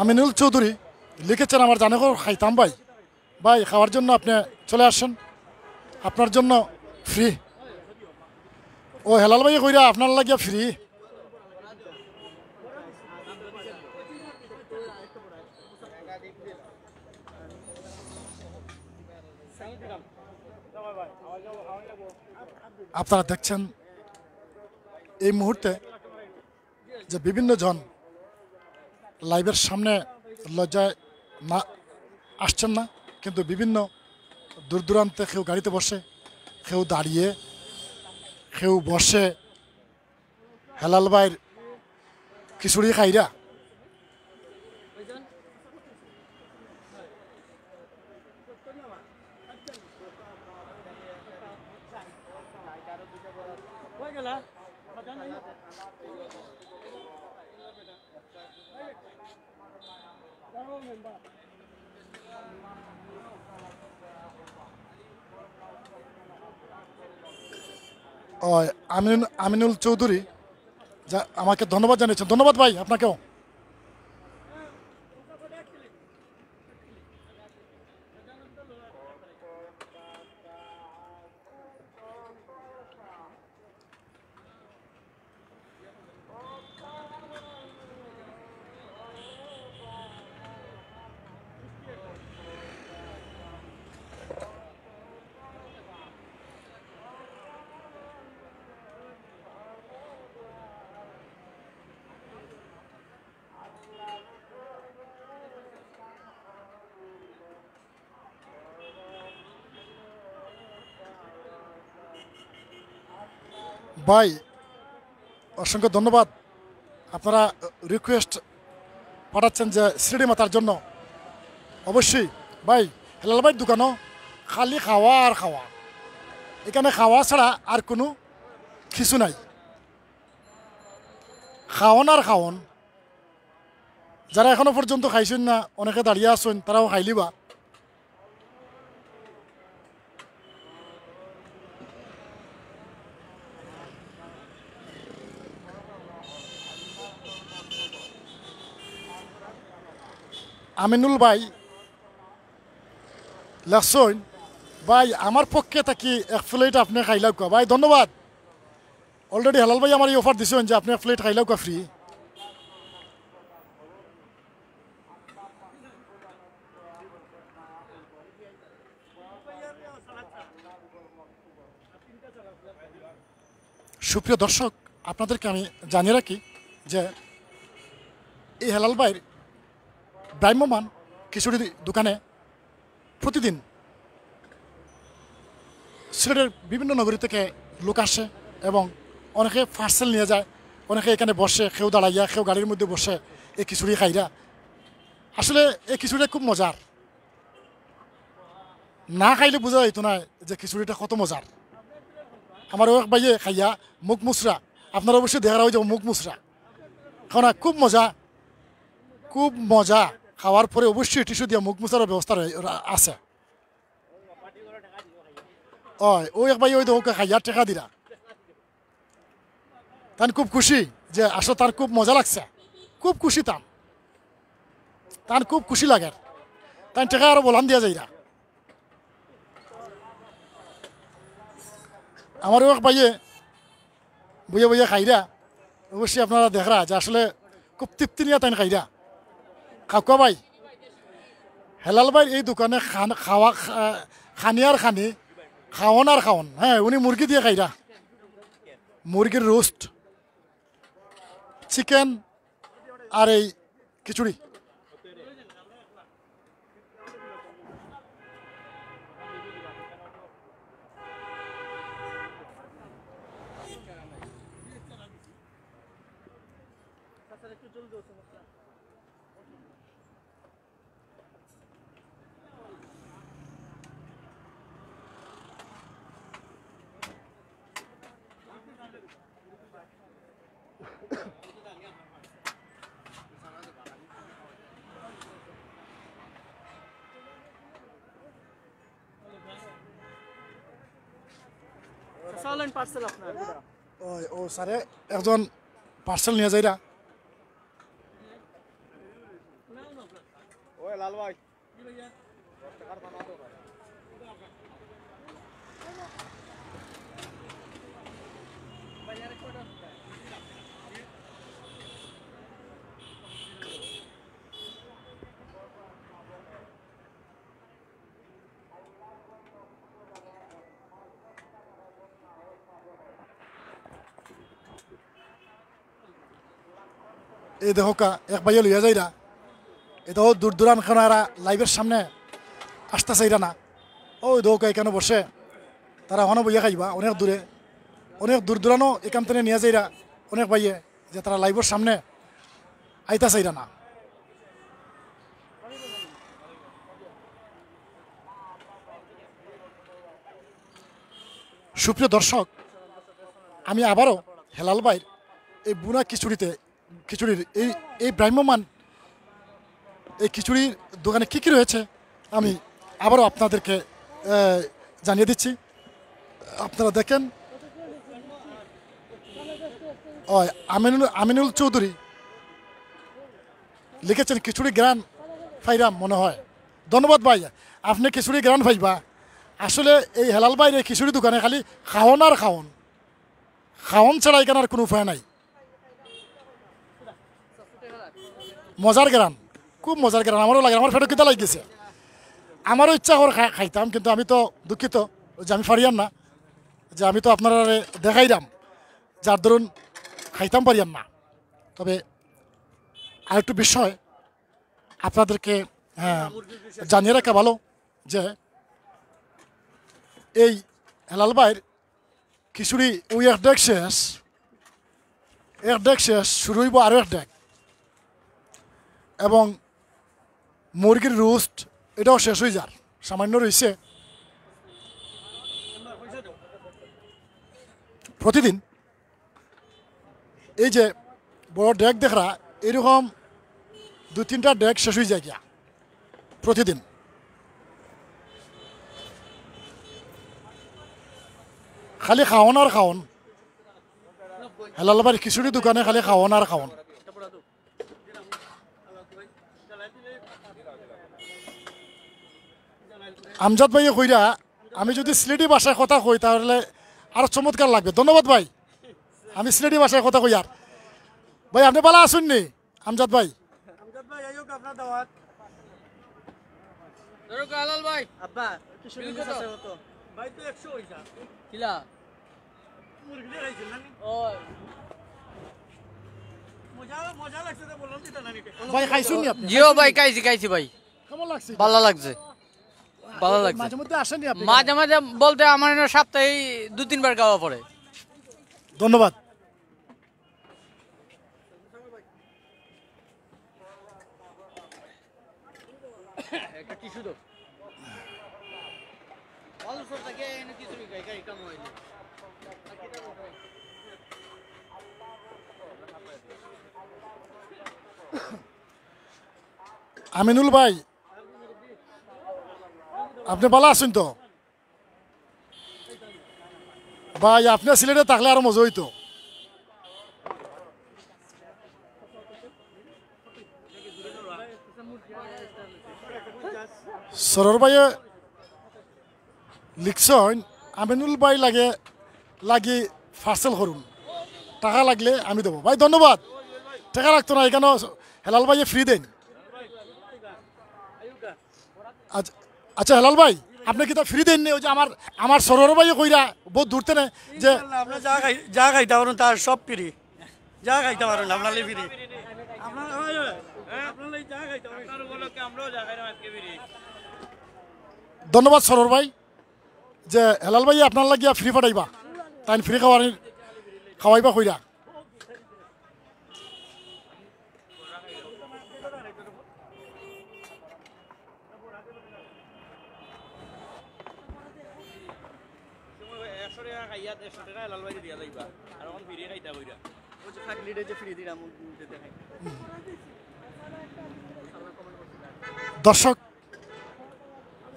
A: আমিনুল চৌধুরী লিখেছেন আমার জানে খাইতাম ভাই। ভাই, খাওয়ার জন্য আপনি চলে আসেন। আপনার জন্য ফ্রি ও, হেলাল ভাই কইরা আপনার লাগিয়া ফ্রি আপনারা দেখছেন, এই মুহূর্তে যে বিভিন্ন জন লাইভের সামনে লজ্জায় না, আসছেন না, কিন্তু বিভিন্ন দূর দূরান্তে কেউ গাড়িতে বসে, কেউ দাঁড়িয়ে, কেউ বসে, হেলাল ভাইয়ের খিচুড়ি খাইরা আমিনুল আমিনুল চৌধুরী যা আমাকে ধন্যবাদ জানিয়েছেন। ধন্যবাদ ভাই আপনাকেও। ভাই, অসংখ্য ধন্যবাদ। আপনারা রিকোয়েস্ট পাঠাচ্ছেন যে শিরডি মাতার জন্য। অবশ্যই, ভাই, হেলাল ভাই দোকানও খালি খাওয়া আর খাওয়া। এখানে খাওয়া ছাড়া আর কোনো কিছু নাই। খাওয়ান আর খাওয়ান যারা এখনও পর্যন্ত খাইছেন না, অনেকে দাঁড়িয়ে আসছেন তারাও খাইলিবা। আমিনুল ভাই লেখছেন ভাই, আমার পক্ষে থাকি এক প্লেট আপনি খাইলাও কোয়া। ভাই, ধন্যবাদ। অলরেডি হেলাল ভাই আমার এই অফার দিছেন যে আপনি এক প্লেট খাইলাও কোয়া ফ্রি সুপ্রিয় দর্শক, আপনাদেরকে আমি জানিয়ে রাখি যে এই হেলাল ভাইয়ের ভ্রাম্যমান খিচুড়ি দোকানে প্রতিদিন সিলেটের বিভিন্ন নগরী থেকে লোক আসে এবং অনেকে পার্সেল নিয়ে যায়, অনেকে এখানে বসে, কেউ দাঁড়াইয়া, কেউ গাড়ির মধ্যে বসে এই খিচুড়ি খাইরা। আসলে এই খিচুড়িটা খুব মজার। না খাইলে বোঝা যাইতো না যে খিচুড়িটা কত মজার। আমার এক ভাইয়ে খাইয়া মুখ মুসরা আপনারা অবশ্যই দেখার হয়ে যাব মুখ মুসরা খাওয়া খুব মজা। খুব মজা। খাওয়ার পরে অবশ্যই টিস্যু দিয়ে মুখ মুছার ব্যবস্থা আছে। ওই এক ওই ওকে খাইয়া টেকা দিরা। তান খুব খুশি যে আসলে তার খুব মজা লাগছে। খুব খুশি তান। তার খুব খুশি লাগে। তাই টেকা আরও বলান দিয়া যাইরা। আমার এক ভাইয়ে বইয়ে বইয়ে খাইরা। অবশ্যই আপনারা দেখরা যে আসলে খুব তৃপ্তি নিয়ে তাই খাইরা। কাকুয়া ভাই, হেলাল ভাই, এই দোকানে খাওয়া খানি আর খানি, খাওন আর খাওন হ্যাঁ উনি মুরগি দিয়ে খাইরা। মুরগির রোস্ট চিকেন আর এই খিচুড়ি।
F: পার্সেল আপনার?
A: ও স্যারে একজন পার্সেল নিয়ে যাইরা। এই দেখো এক বাইয়ে লইয়া যাইরা। এটাও দূর দূরান খানারা লাইভের সামনে আসতে চাইরা না। ও দেখো এখানে বসে। তারা ওখানে বইয়া খাইবা, অনেক দূরে। অনেক দূর দূরানো এখান থেকে নিয়ে যাইরা অনেক বাইয়ে যে তারা লাইভের সামনে আইতা চাইরা না। সুপ্রিয় দর্শক, আমি আবারও হেলাল ভাইয়ের এই বুনা খিচুড়িতে খিচুড়ির এই এই ভ্রাম্যমান এই খিচুড়ির দোকানে কী কী রয়েছে, আমি আবারও আপনাদেরকে জানিয়ে দিচ্ছি। আপনারা দেখেন আমিনুল আমিনুল চৌধুরী লিখেছেন খিচুড়ি গ্রান ফাইরাম মনে হয়। ধন্যবাদ ভাই, আপনি খিচুড়ি গ্রান ফাইবা। আসলে এই হেলাল এই খিচুড়ি দোকানে খালি খাওন আর খাওন। খাওন ছাড়া এখানে আর কোনো উপায় নাই। মজার গ্রান খুব মজার গ্রান আমারও লাগে আমার ফেটো কিতা লাগিয়েছে আমারও ইচ্ছা করে খাইতাম কিন্তু আমি তো দুঃখিত যে আমি পারিয়াম না। যে আমি তো আপনারা দেখাইলাম যার ধরুন খাইতাম পারিয়াম না। তবে আরেকটু বিষয় আপনাদেরকে হ্যাঁ, জানিয়ে রাখা ভালো যে এই হেলাল ভাইয়ের খিচুড়ি ওই এক ডেক শেষ। এক ডেক শেষ শুরু হইব আরও এক ডেক। এবং মুরগির রোস্ট, এটাও শেষ হয়ে যার। সামান্য রয়েছে। প্রতিদিন এই যে বড় ডেক দেখরা, এরকম দু তিনটা ডেক শেষ হয়ে যায় গিয়া। প্রতিদিন। খালি খাওন আর খাওন। হেলালবার খিচুড়ি দোকানে খালি খাওন আর খাওন। আমজাদ ভাইয়ে কইরা আমি যদি সিলেটি ভাষায় কথা কই তাহলে আরও চমৎকার লাগবে। ধন্যবাদ ভাই। আমি সিলেটি ভাষায় কথা কই আর। ভাই আপনি ভালো আসুন নি? আমজাদ ভাই।
F: আপনার দাওয়াত।
C: হালাল ভাই।
F: আব্বা খিচুড়ি
C: বিল কত?
F: আছে। ভাই তো 100 হইছা
C: কিলা
F: মুরগি দিয়ে খাইছেন না
C: ও
F: মজা মজা লাগছে তো বললাম দিতা না নিতে।
A: ভাই খাইছুন নি আপনি?
C: জিও ভাই খাইছি খাইছি ভাই।
A: কেমন লাগছে?
C: ভালো লাগছে। ভালো লাগছে।
A: মাঝে মধ্যে আসেননি আপনি
C: মাঝে মাঝে বলতে আমার এনে সপ্তাহে দু তিনবার খাওয়া পড়ে।
A: ধন্যবাদ।
C: একটা টিস্যু দাও। এনে কাম
A: আমিনুল ভাই আপনি ভালো আছেন তো? ভাই, আপনি সিলেটে থাকলে আরও মজা হইতো। সরর ভাইয়ে লিখছেন, আমিনুল ভাই লাগে, লাগি পার্সেল করুন। টাকা লাগলে আমি দেবো। ভাই, ধন্যবাদ। টাকা লাগতো না এখানে হেলাল ভাইয়ে ফ্রি দেন। আচ্ছা আচ্ছা হেলাল ভাই আপনি কি তা ফ্রি দেন নি? ওই যে আমার আমার সরর ভাইয়ে কইরা বহুত দূরতে না যে
F: আপনার যা খাই যা খাইতে পারেন তার সব ফ্রি যা খাইতে পারেন আপনার ফ্রি আপনার যা খাইতে পারেন। আমরাও যা খাইলাম আজকে ফ্রি
A: ধন্যবাদ সরর ভাই। যে হেলাল ভাই আপনার লাগিয়া ফ্রি পাঠাইবা। তাই ফ্রি খাওয়ার খাওয়াইবা কইরা
F: একশো টাকা খাইয়া একশো টাকা লাল বাড়ি দিয়া যাইবা আর এখন ফ্রি খাইতা কইরা। ওই যে থাকলিটে যে ফ্রি দিলাম যেতে
A: দর্শক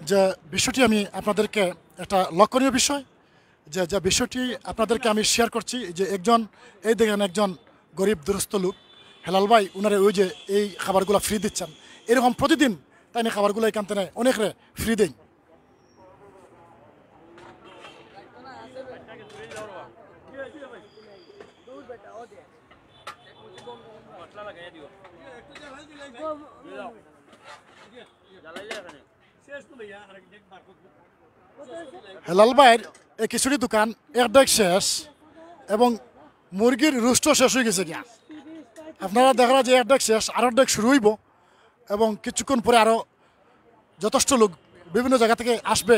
A: যে বিষয়টি আমি আপনাদেরকে একটা লক্ষণীয় বিষয় যে যে বিষয়টি আপনাদেরকে আমি শেয়ার করছি যে একজন এই দেখেন একজন গরিব দুরস্থ লোক হেলাল ভাই উনারে ওই যে এই খাবারগুলো ফ্রি দিচ্ছেন। এরকম প্রতিদিন তাই না খাবারগুলো এখান থেকে অনেক রে ফ্রি দেয়। হেলাল ভাইয়ের এই খিচুড়ি দোকান একডেক শেষ এবং মুরগির রুষ্ট শেষ হয়ে গেছে গিয়া। আপনারা দেখা যে একডেক শেষ আর অর্ধেক শুরু হইব এবং কিছুক্ষণ পরে আরও যথেষ্ট লোক বিভিন্ন জায়গা থেকে আসবে।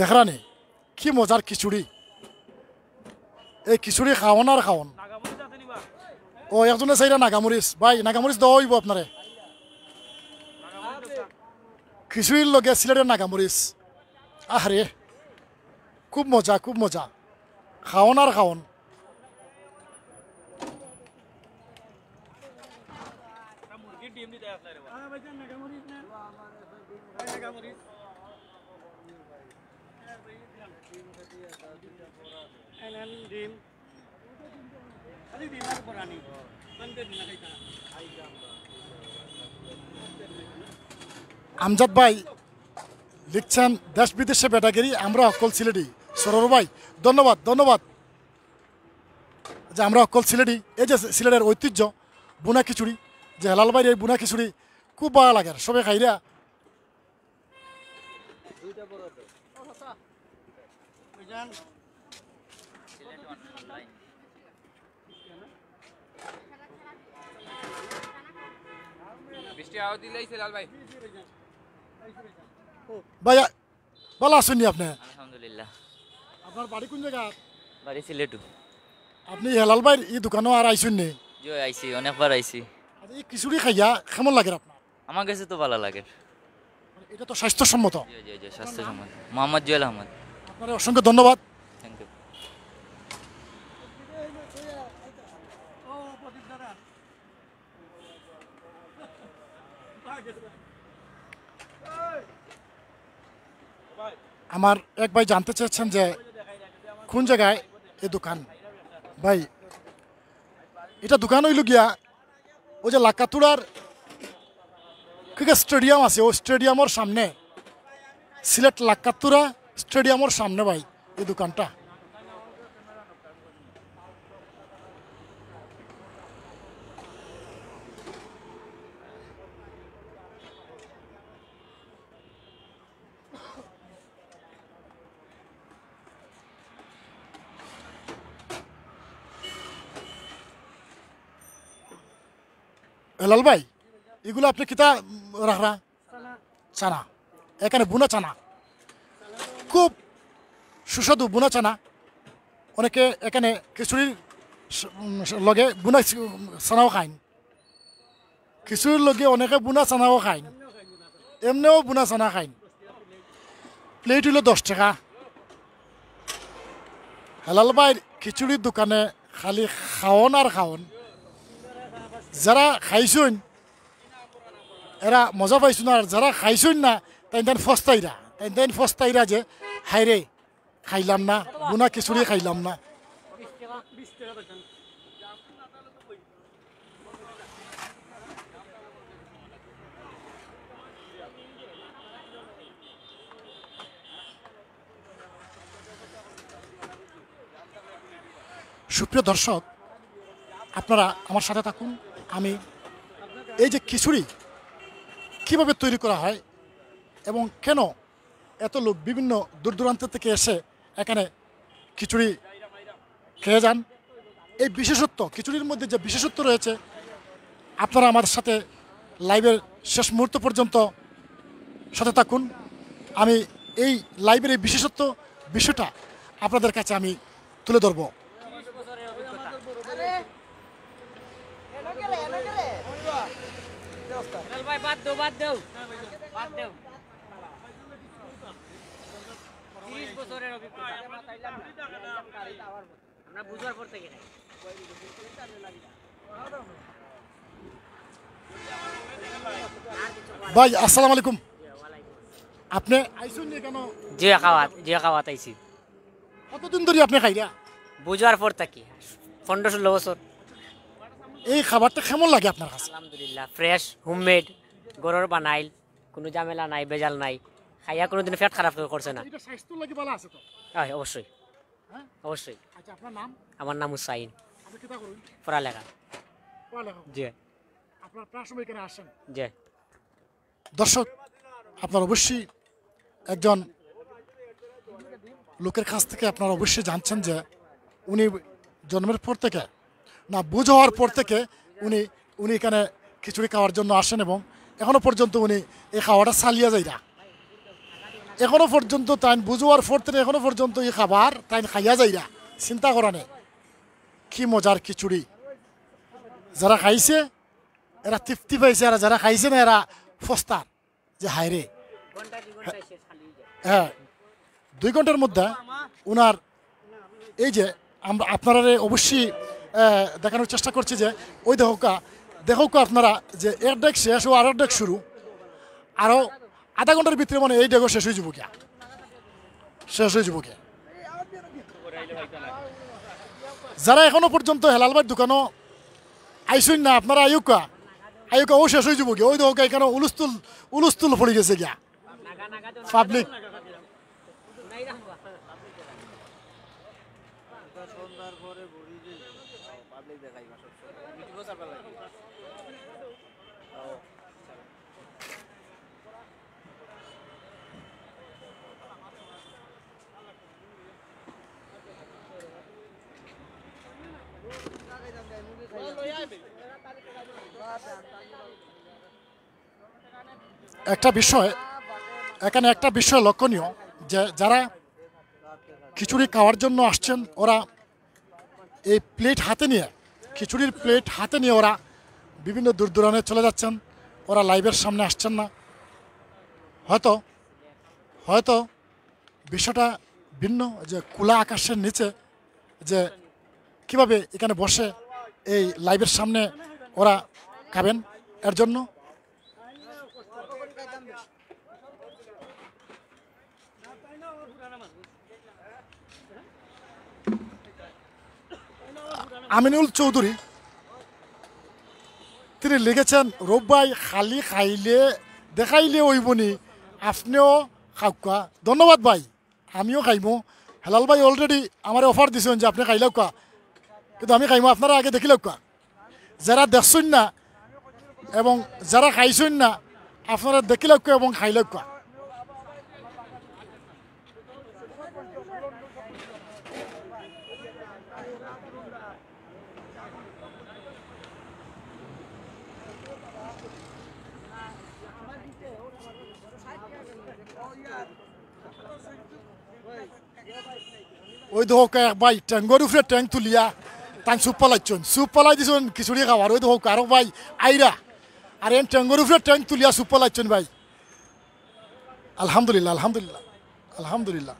A: দেখানি কি মজার খিচুড়ি। এই খিচুড়ি খাওন আর খাওন। ও, একজনে চাইরা নাগামরিচ ভাই নাগামরিচ দিব আপনারে। খিচুড়ির লগে সিলেটের নাগামরিচ আহরে, খুব মজা খুব মজা। খাওন আর খাওয়ান
F: ডিম খালি ডিম আর বরানি কনকে দিনা খাইতা
A: আমজাদ ভাই লিখছেন দেশ বিদেশে বেটাগিরি আমরা অকল সিলেটি। সরর ভাই, ধন্যবাদ ধন্যবাদ। যে আমরা অকল সিলেটি, এই যে সিলেটের ঐতিহ্য, বুনা খিচুড়ি, যে হেলাল ভাইয়ের এই বুনা খিচুড়ি, খুব ভালো লাগে, সবে খাইরা।
L: দিলেই ভাই।
A: ভালো আপনি?
M: আলহামদুলিল্লাহ।
A: আপনার বাড়ি কোন জায়গা?
M: বাড়ি সিলেটু।
A: আপনি হেলাল এই দোকানও আর আইসুন নি?
M: জয় আইসি অনেকবার
A: আচ্ছা, এই খিচুড়ি খাইয়া কেমন লাগে আপনার?
M: আমার কাছে তো ভালো লাগে।
A: এটা তো স্বাস্থ্যসম্মত।
M: জয় জয় জয় স্বাস্থ্যসম্মত। মোহাম্মদ জুয়েল আহমদ।
A: আপনার অসংখ্য ধন্যবাদ
M: থ্যাংক ইউ
A: আমার এক ভাই জানতে চেয়েছেন যে কোন জায়গায় এ দোকান? ভাই, এটা দোকান হইল গিয়া ওই যে লাকাতুড়ার ক্রিকেট স্টেডিয়াম আছে, ওই স্টেডিয়ামের সামনে। সিলেট লাকাতুরা স্টেডিয়ামের সামনে ভাই, এই দোকানটা। হেলাল ভাই, এগুলো আপনি কিতা রাখরা? চানা। এখানে বুনা চানা। খুব সুস্বাদু বুনা চানা। অনেকে এখানে খিচুড়ির লগে বুনা চানাও খাইন। খিচুড়ির লগে অনেকে বুনা চানাও খাইন। এমনিও বুনা চানা খাইন। প্লেট হইল দশ টাকা। হেলাল ভাইয়ের খিচুড়ির দোকানে খালি খাওন আর খাওন। যারা খাইছুন, এরা মজা পাইছুন আর যারা খাইছুন না তাই তাই ফস্তাইরা তাই তাই ফস্তাইরা যে হাইরে খাইলাম না বুনা খিচুড়ি খাইলাম না। সুপ্রিয় দর্শক, আপনারা আমার সাথে থাকুন। আমি এই যে খিচুড়ি কীভাবে তৈরি করা হয় এবং কেন এত লোক বিভিন্ন দূর দূরান্ত থেকে এসে এখানে খিচুড়ি খেয়ে যান? এই বিশেষত্ব, খিচুড়ির মধ্যে যে বিশেষত্ব রয়েছে, আপনারা আমার সাথে লাইভের শেষ মুহূর্ত পর্যন্ত সাথে থাকুন। আমি এই লাইভের এই বিশেষত্ব, বিষয়টা আপনাদের কাছে আমি তুলে ধরবো
H: ভাই বাদ দেও। বাদ দেও।
N: তিরিশ বছরের অভিজ্ঞতা। আমরা বুঝবার পর থেকে নাই।
A: ভাই আসসালামু আলাইকুম। আপনি আইসুন নি কেন?
N: জিয়া খাওয়াত জিয়া খাওয়াত আইছি।
A: কতদিন ধরে আপনি খাইরা?
N: বুঝবার পর থাকি। পনেরো ষোলো বছর।
A: এই খাবারটা কেমন লাগে আপনার কাছে?
N: আলহামদুলিল্লাহ ফ্রেশ হোমমেড গরর বানাইল কোনো ঝামেলা নাই বেজাল নাই। খাইয়া কোনোদিন পেট খারাপ করছে না। হয় অবশ্যই।
A: হ্যাঁ?
N: অবশ্যই।
A: আচ্ছা আপনার নাম?
N: আমার নাম হুসাইন। পড়ালেখা। জি। জি।
A: দর্শক আপনার অবশ্যই একজন লোকের কাছ থেকে আপনারা অবশ্যই জানছেন যে উনি জন্মের পর থেকে না বুঝ হওয়ার পর থেকে উনি উনি এখানে খিচুড়ি খাওয়ার জন্য আসেন এবং এখনও পর্যন্ত উনি এই খাওয়াটা চালিয়ে না। এখনও পর্যন্ত তাই বুঝ হওয়ার পর থেকে এখনও পর্যন্ত এই খাবার তাই খাইয়া না। চিন্তা করা নেই। কি মজার খিচুড়ি। যারা খাইছে, এরা তৃপ্তি পাইছে আর যারা খাইছে না, এরা ফস্তার। যে হায়রে হ্যাঁ দুই ঘণ্টার মধ্যে ওনার এই যে আমরা আপনারা অবশ্যই দেখানোর চেষ্টা করছি যে, ওই দেখোকা দেখোকা আপনারা, যে এক ডেক শেষ ও আরেক ডেক শুরু। আরও আধা ঘণ্টার ভিতরে মানে এই ডেকও শেষ হয়ে যাব গিয়া। শেষ হয়ে যাব গিয়া। যারা এখনও পর্যন্ত হেলালবার দোকানও আইসুন না, আপনারা আয়ুকা আয়ুকা ও শেষ হয়ে যাব গিয়া। ওই দেখোকা এখানে উলুস্তুল উলুস্তুল পড়ে গেছে গিয়া। পাবলিক একটা বিষয় এখানে একটা বিষয় লক্ষণীয় যে যারা খিচুড়ি খাওয়ার জন্য আসছেন ওরা এই প্লেট হাতে নিয়ে, খিচুড়ির প্লেট হাতে নিয়ে ওরা বিভিন্ন দূর দূরান্তে চলে যাচ্ছেন। ওরা লাইভের সামনে আসছেন না। হয়তো হয়তো বিষয়টা ভিন্ন যে খোলা আকাশের নিচে যে কীভাবে এখানে বসে এই লাইভের সামনে ওরা খাবেন। এর জন্য আমিনুল চৌধুরী। তিনি লিখেছেন, রোববাই খালি খাইলে দেখাইলে ওইবনি, আপনিও খাওকা ধন্যবাদ ভাই, আমিও খাইমো হেলাল ভাই অলরেডি আমার অফার দিছেন যে আপনি খাইলেও কা কিন্তু আমি খাইমো আপনারা আগে দেখিলেও কা যারা দেখছেন না এবং যারা খাইছেন না, আপনারা দেখিলেও কা এবং খাইলেও কা ওই দেখো এক ভাই ট্যাঙ্গর উপরে ট্যাঙ্ক তুলিয়া তান সুপ পালাইছন সুপ পালাই দিছন খিচুড়ি খাবার, ওই দেখো আরও ভাই, আইরা। আর এন ট্যাঙ্গর উপরে ট্যাঙ্ক তুলিয়া সুপ পালাইছন ভাই। আলহামদুলিল্লাহ আলহামদুলিল্লাহ আলহামদুলিল্লাহ।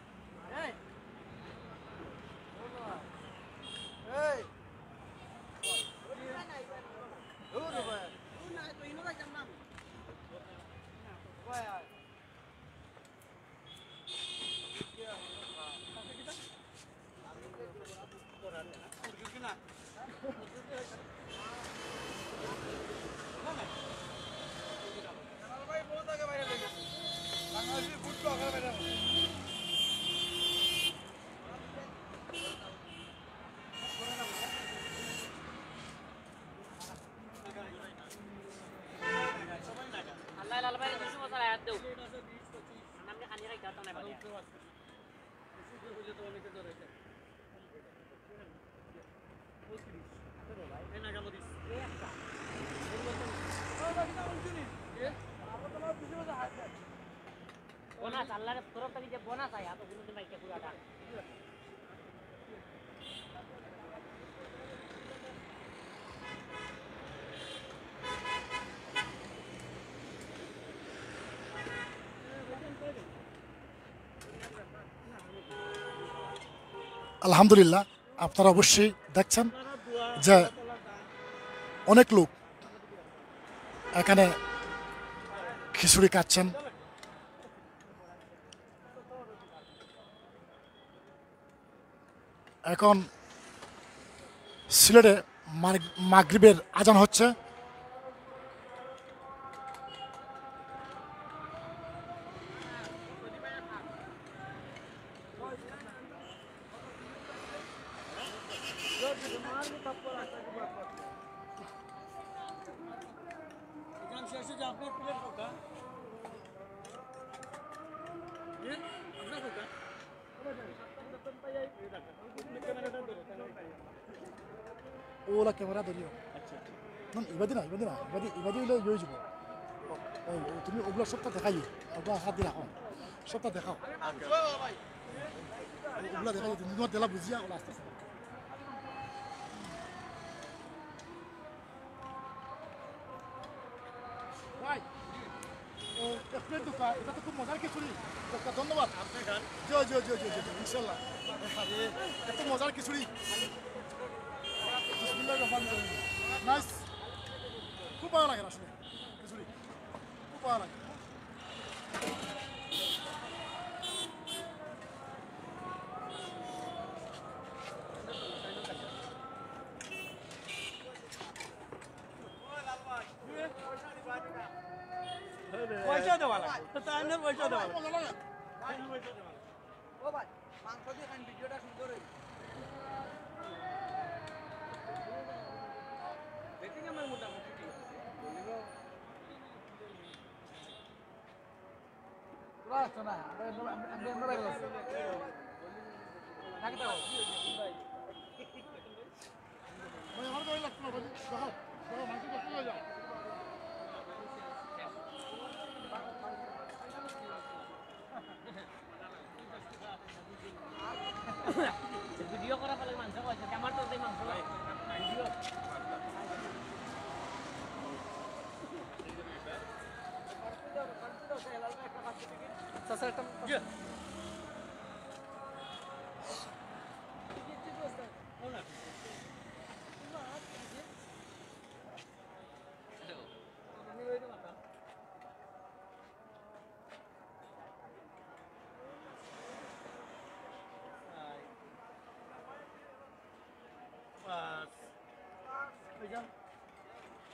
N: বোনাস আল্লাহর তরফ থেকে যে বোনাস আয় এত কোনো দিন পুরাটা
A: আলহামদুলিল্লাহ, আপনারা অবশ্যই দেখছেন যে অনেক লোক এখানে খিচুড়ি খাচ্ছেন। এখন সিলেটে মাগ- মাগরিবের আজান হচ্ছে। সবটা দেখাও ওগুলো দেখাই তুমি তোমার দেলা বুঝিয়া ওগুলো আস্তে আস্তে ভাই ও এক প্লেট দোকা এটা তো খুব মজার খিচুড়ি দোকা ধন্যবাদ জি জি জি জি জি ইনশাল্লাহ এত মজার খিচুড়ি নাইস খুব ভালো লাগে আসলে খিচুড়ি মাংস দিয়ে খান
F: ভিডিওটা সুন্দর হই রেটিং আমার মোটামুটি ঠিক আছে আসছো না লাগতো না
N: ভিডিও করা ফলে মাংস খাওয়াছে আমার তো মাংস ভিডিও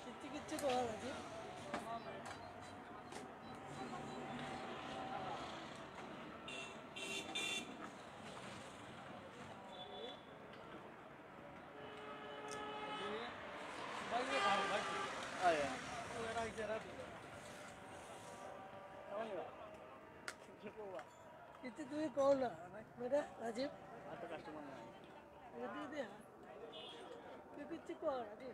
E: কিচ্ছু কিচ্ছু করা লাগে কিচ্ছু তুমি কও না মেয়েটা রাজীব এটা দিয়ে দে তুই কিচ্ছু কর রাজীব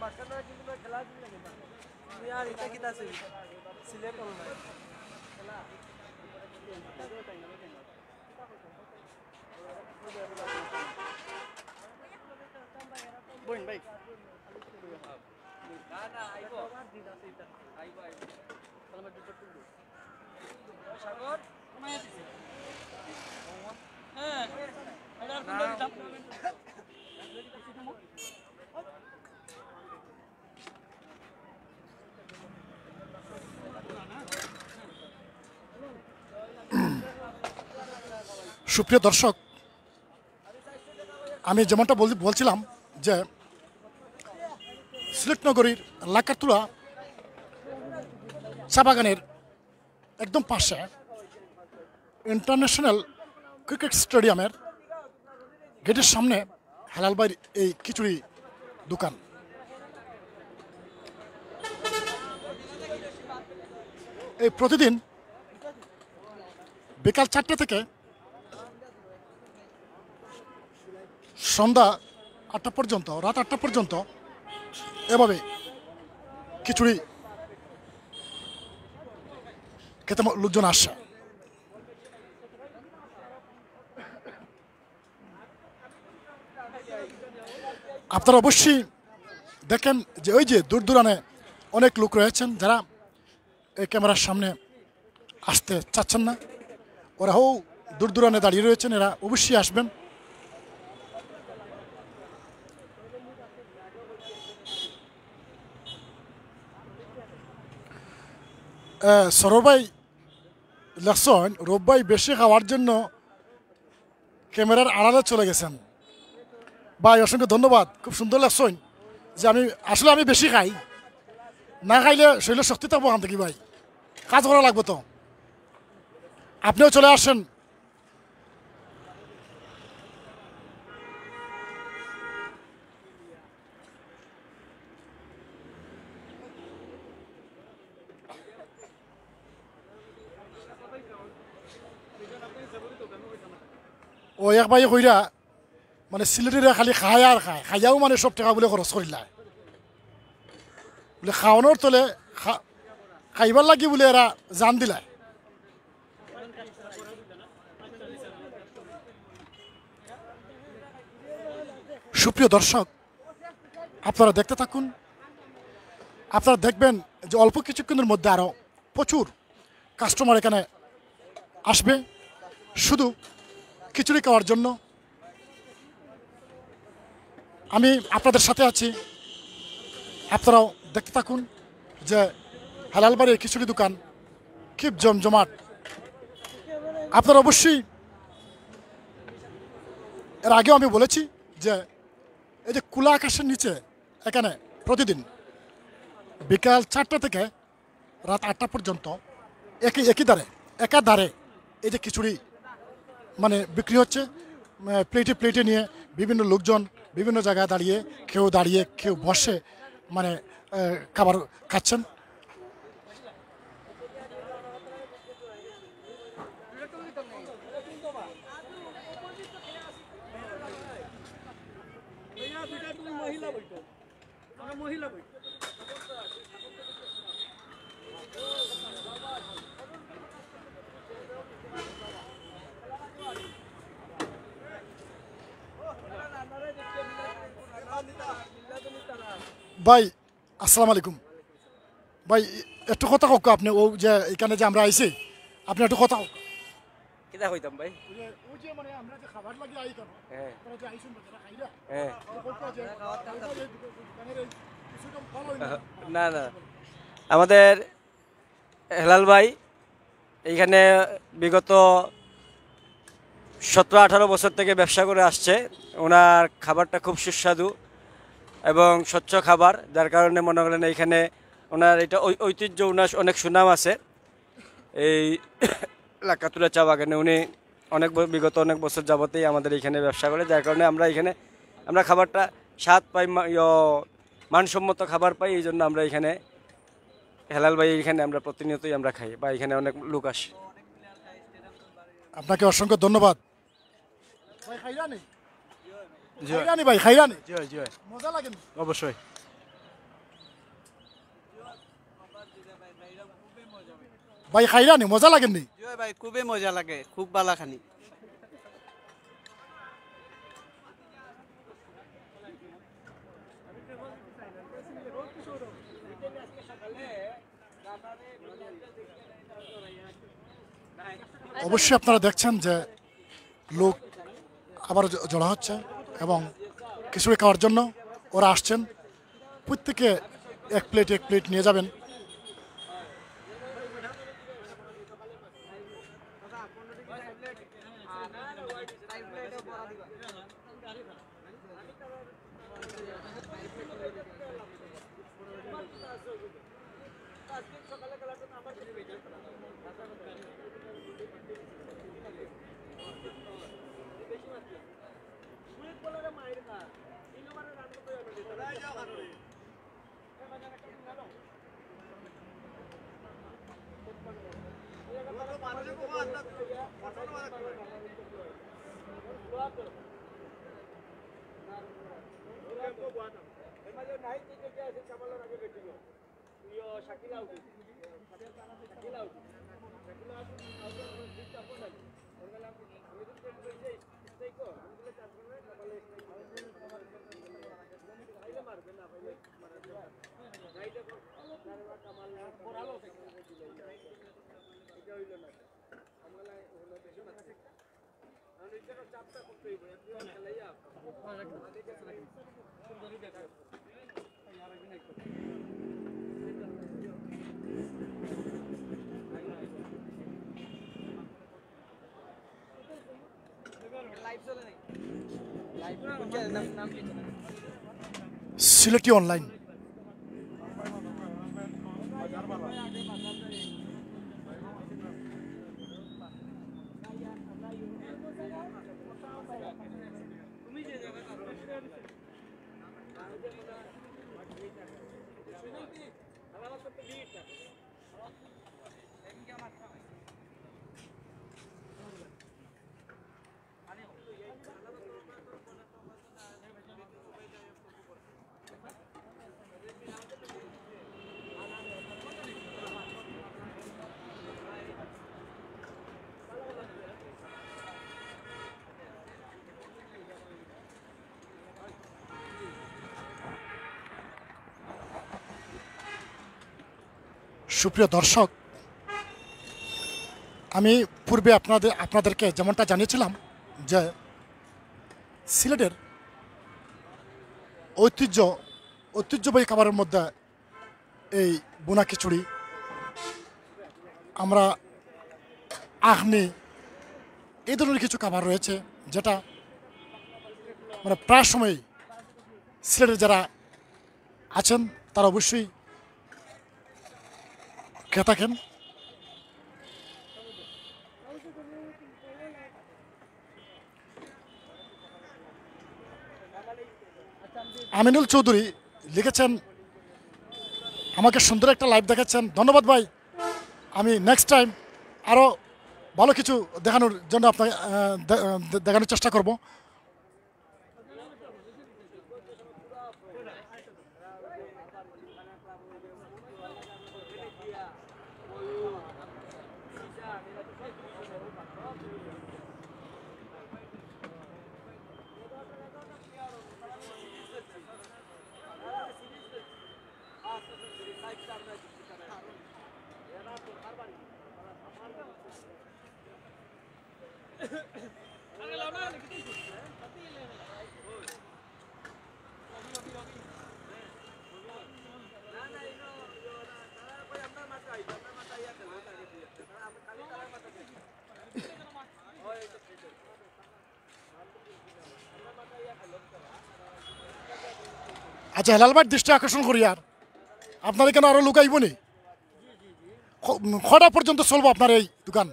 E: বাচ্চারা কিন্তু আছে অনলাইন
F: বইন ভাই।
N: না না আইব।
F: আইব আইব তাহলে দুটো টুকরো।
N: সাগর কমায় দিছে।
F: হ্যাঁ এটা আর
A: সুপ্রিয় দর্শক, আমি যেমনটা বল- বলছিলাম যে সিলেট নগরীর লাকাতুলা চা বাগানের একদম পাশে ইন্টারন্যাশনাল ক্রিকেট স্টেডিয়ামের গেটের সামনে হেলালবাইর এই খিচুড়ি দোকান। এই প্রতিদিন বিকাল চারটে থেকে সন্ধ্যা আটটা পর্যন্ত, রাত আটটা পর্যন্ত এভাবে খিচুড়ি খেতে লোকজন আসছে আপনারা অবশ্যই দেখেন যে ওই যে দূর দূরানে অনেক লোক রয়েছেন যারা এই ক্যামেরার সামনে আসতে চাচ্ছেন না। ওরা হো দূর দূরানে দাঁড়িয়ে রয়েছেন, এরা অবশ্যই আসবেন। সরবাই লেখসন রোববাই বেশি খাওয়ার জন্য ক্যামেরার আড়ালে চলে গেছেন। ভাই, অসংখ্য ধন্যবাদ। খুব সুন্দর লেখসন যে আমি, আসলে আমি বেশি খাই। না খাইলে শরীরের শক্তি থাকব ওখান থেকে ভাই। কাজ করা লাগবে তো। আপনিও চলে আসেন। ও এক ভাই কইরা মানে সিলেটিরা খালি খায় আর খায় খাইয়াও মানে সব টাকা বলে খরচ করিলা বলে খাওয়ানোর তলে খাইবার লাগি বলে এরা জান দিলায় সুপ্রিয় দর্শক আপনারা দেখতে থাকুন। আপনারা দেখবেন যে অল্প কিছুক্ষণের মধ্যে আরও প্রচুর কাস্টমার এখানে আসবে। শুধু খিচুড়ি খাওয়ার জন্য। আমি আপনাদের সাথে আছি। আপনারাও দেখতে থাকুন যে হালালবাড়ির খিচুড়ি দোকান খুব জমজমাট। আপনারা অবশ্যই এর আগেও আমি বলেছি যে এই যে কুলা আকাশের নিচে এখানে প্রতিদিন বিকাল চারটা থেকে রাত আটটা পর্যন্ত একই একই দ্বারে, একা দ্বারে এই যে খিচুড়ি মানে বিক্রি হচ্ছে প্লেটে প্লেটে নিয়ে বিভিন্ন লোকজন বিভিন্ন জায়গায় দাঁড়িয়ে, কেউ দাঁড়িয়ে, কেউ বসে মানে খাবার খাচ্ছেন। ভাই আসসালামু আলাইকুম। ভাই একটু কথা হোক আপনি ও যে এখানে যে আমরা আইছি আপনি একটু কথা
O: ভাই? হ্যাঁ। হ্যাঁ। না না। আমাদের হেলাল ভাই এইখানে বিগত সতেরো আঠারো বছর থেকে ব্যবসা করে আসছে। ওনার খাবারটা খুব সুস্বাদু। এবং স্বচ্ছ খাবার, যার কারণে মনে করেন এইখানে ওনার এটা ঐতিহ্য, ওনার অনেক সুনাম আছে। এই লাকাতুরা চা বাগানে উনি অনেক বিগত অনেক বছর যাবতেই আমাদের এখানে ব্যবসা করে, যার কারণে আমরা এখানে আমরা খাবারটা স্বাদ পাই মানসম্মত খাবার পাই, এই জন্য আমরা এখানে হেলাল ভাই এখানে আমরা প্রতিনিয়তই আমরা খাই বা এখানে অনেক লোক আসে।
A: আপনাকে অসংখ্য ধন্যবাদ। ভাই খাইরানি
P: জয়।
A: খাইরানি ভাই খাইরানি।
P: জয় জয়।
A: মজা লাগে
P: অবশ্যই।
A: ভাই খাইরানি মজা লাগেননি
Q: জয় ভাই খুবই মজা লাগে খুব ভালো খানি
A: অবশ্যই আপনারা দেখছেন যে লোক আবার জড়া হচ্ছে। এবং খিচুড়ি খাওয়ার জন্য ওরা আসছেন প্রত্যেকে এক প্লেট এক প্লেট নিয়ে যাবেন Thank you. नाही तिथे जे असेल आगे भेटलो शाकिला होती সিলেটি অনলাইন সুপ্রিয় দর্শক, আমি পূর্বে আপনাদের, আপনাদেরকে যেমনটা জানিয়েছিলাম যে সিলেটের ঐতিহ্য, ঐতিহ্যবাহী খাবারের মধ্যে এই বোনা খিচুড়ি, আমরা আহনি এই ধরনের কিছু খাবার রয়েছে যেটা মানে প্রায় সময়ই সিলেটের যারা আছেন তারা অবশ্যই খেয়ে থাকেন আমিনুল চৌধুরী লিখেছেন, আমাকে সুন্দর একটা লাইভ দেখাচ্ছেন। ধন্যবাদ ভাই। আমি নেক্সট টাইম আরও ভালো কিছু দেখানোর জন্য আপনাকে দেখানোর চেষ্টা করব। আচ্ছা হেলাল ভাই দৃষ্টি আকর্ষণ করি আর। আপনার এখানে আরও লুকাইব নি? কটা পর্যন্ত চলবো আপনার এই দোকান।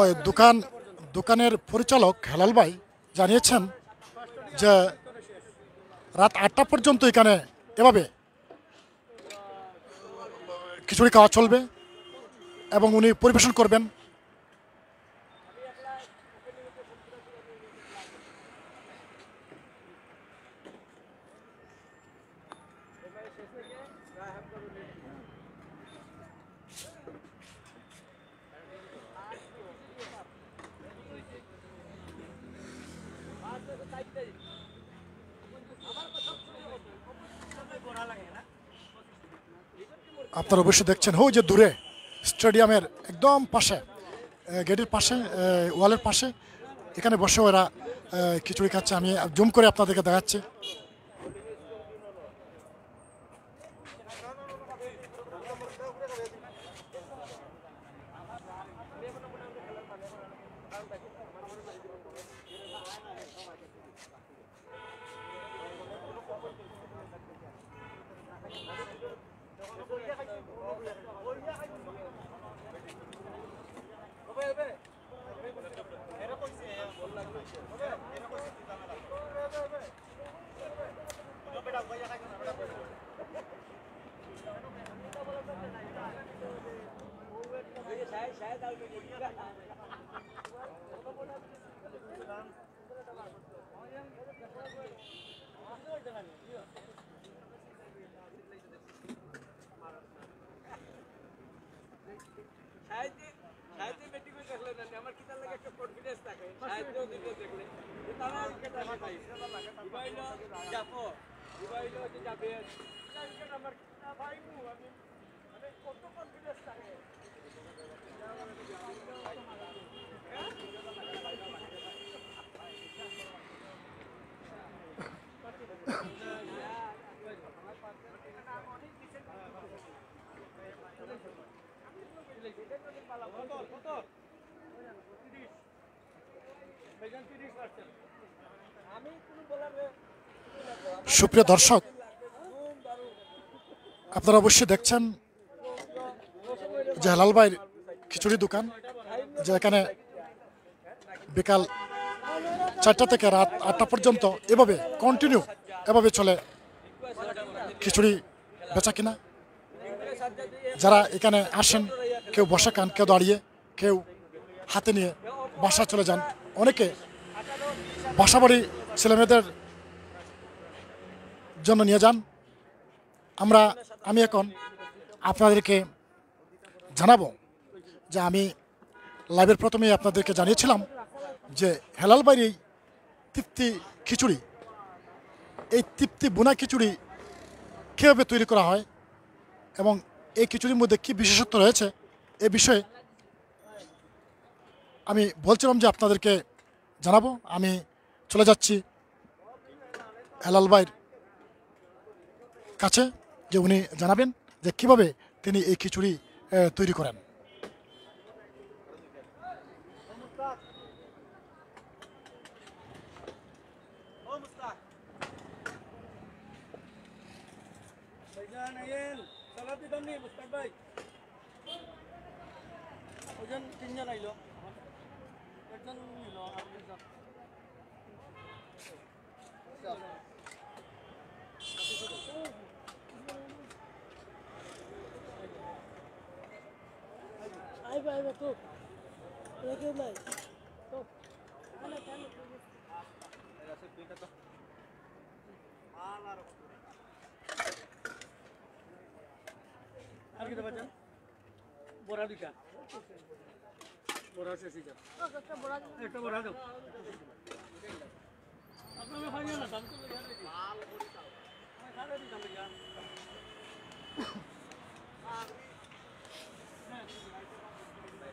A: ওই দোকান, দোকানের পরিচালক হেলাল ভাই জানিয়েছেন যে রাত আটটা পর্যন্ত এখানে এভাবে খিচুড়ি খাওয়া চলবে এবং উনি পরিবেশন করবেন। আপনারা অবশ্যই দেখছেন, হো, যে দূরে, স্টেডিয়ামের একদম পাশে গেটের পাশে ওয়ালের পাশে, এখানে বসে ওরা খিচুড়ি খাচ্ছে। আমি জুম করে আপনাদেরকে দেখাচ্ছি। সুপ্রিয় দর্শক, আপনারা অবশ্যই দেখছেন যে হেলাল ভাইয়ের খিচুড়ি দোকান, যে এখানে বিকাল চারটা থেকে রাত আটটা পর্যন্ত এভাবে কন্টিনিউ এভাবে চলে খিচুড়ি বেচা কিনা। যারা এখানে আসেন, কেউ বসে খান, কেউ দাঁড়িয়ে, কেউ হাতে নিয়ে বাসা চলে যান। অনেকে বাসাবাড়ি ছেলেমেয়েদের জন্য নিয়ে যান। আমরা, আমি এখন আপনাদেরকে জানাব যে আমি লাইভের প্রথমেই আপনাদেরকে জানিয়েছিলাম যে হেলাল বাড়ির এই তৃপ্তি খিচুড়ি, এই তৃপ্তি বোনা খিচুড়ি কীভাবে তৈরি করা হয় এবং এই খিচুড়ির মধ্যে কী বিশেষত্ব রয়েছে এ বিষয়ে আমি বলছিলাম যে আপনাদেরকে জানাব। আমি চলে যাচ্ছি হেলাল ভাইয়ের কাছে যে উনি জানাবেন যে কীভাবে তিনি এই খিচুড়ি তৈরি করেন।
F: তিনজন দুজন আইবা আইবা তো কেউ নাই তো আর কি দেবা চান বড়া দুইটা। বড়া শেষ হয়ে যাবে একটা বড়া দাও। আপনাকে ফাইন না দাম তো লাগে আমি খালে দিতাম ভাইয়া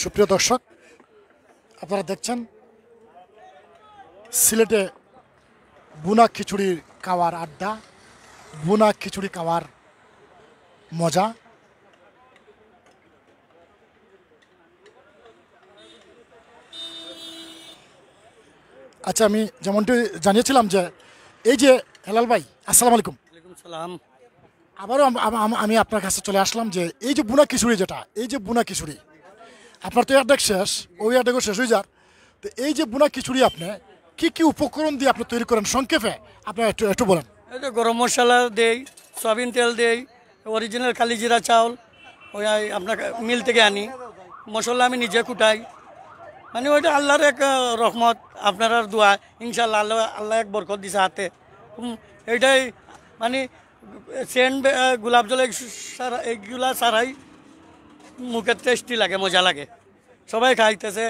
A: সুপ্রিয় দর্শক, আপনারা দেখছেন সিলেটে বুনা খিচুড়ি খাওয়ার আড্ডা, বুনা খিচুড়ি খাওয়ার মজা। আচ্ছা আমি যেমনটি জানিয়েছিলাম যে, এই যে হেলাল ভাই, আসসালামু আলাইকুম।
F: সালাম।
A: আবারও আম- আপনার কাছে চলে আসলাম যে এই যে বুনা খিচুড়ি যেটা, এই যে বুনা খিচুড়ি, আপনার তো অ্যাডেক শেষ, ওই অ্যাডেকও শেষ হয়ে যার তো এই যে বুনা খিচুড়ি আপনি, কি কি উপকরণ দিয়ে আপনি তৈরি করেন? সংক্ষেপে আপনার একটু একটু বলেন।
F: এই যে গরম মশলা দেই, সয়াবিন তেল দেই অরিজিনাল কালি জিরা চাউল, ওই আপনার মিল থেকে আনি। মশলা আমি নিজে কুটাই। মানে ওইটা আল্লাহর এক রহমত, আপনার দোয়া ইনশাল্লাহ আল্লাহ আল্লাহ এক বরকত দিছে হাতে। এইটাই মানে সেন্ট গোলাপ জল এইগুলা সারাই মুখে টেস্টি লাগে, মজা লাগে। সবাই খাইতেছে,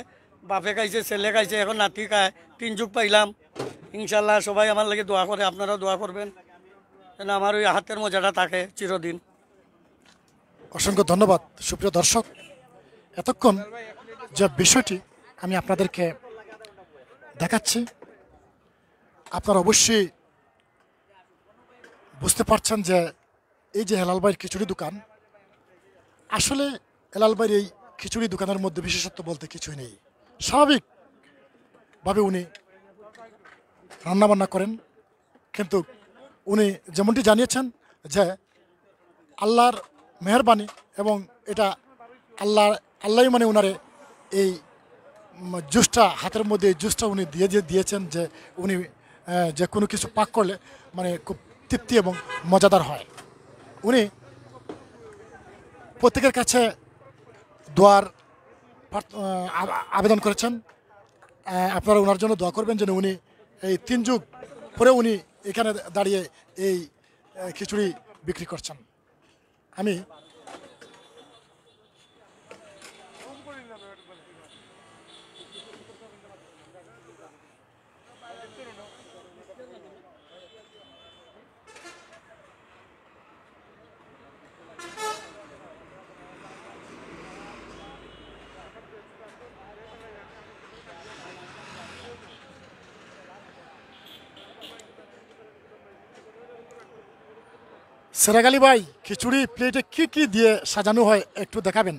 F: বাপে খাইছে, ছেলে খাইছে, এখন নাতি খায়, তিন যুগ পাইলাম। ইনশাল্লাহ সবাই আমার লাগে দোয়া করে, আপনারাও দোয়া করবেন। যেন আমার ওই হাতের মজাটা থাকে চিরদিন।
A: অসংখ্য ধন্যবাদ, সুপ্রিয় দর্শক। এতক্ষণ যে বিষয়টি আমি আপনাদেরকে দেখাচ্ছি, আপনারা অবশ্যই বুঝতে পারছেন যে এই যে হেলাল ভাইয়ের খিচুড়ি দোকান, আসলে হেলাল ভাইয়ের এই খিচুড়ি দোকানের মধ্যে বিশেষত্ব বলতে কিছুই নেই। স্বাভাবিকভাবে উনি রান্নাবান্না করেন, কিন্তু উনি যেমনটি জানিয়েছেন যে আল্লাহর মেহরবানি এবং এটা আল্লাহ আল্লাহ মানে উনারে এই জুসটা, হাতের মধ্যে এই জুসটা উনি দিয়ে দিয়ে দিয়েছেন যে উনি যে কোনো কিছু পাক করলে মানে খুব তৃপ্তি এবং মজাদার হয়। উনি প্রত্যেকের কাছে দোয়ার আবেদন করেছেন। আপনারা ওনার জন্য দোয়া করবেন যেন উনি এই তিন যুগ পরে উনি এখানে দাঁড়িয়ে এই খিচুড়ি বিক্রি করছেন। আমি সেরাগালি ভাই, খিচুড়ি প্লেটে কি কি দিয়ে সাজানো হয় একটু দেখাবেন?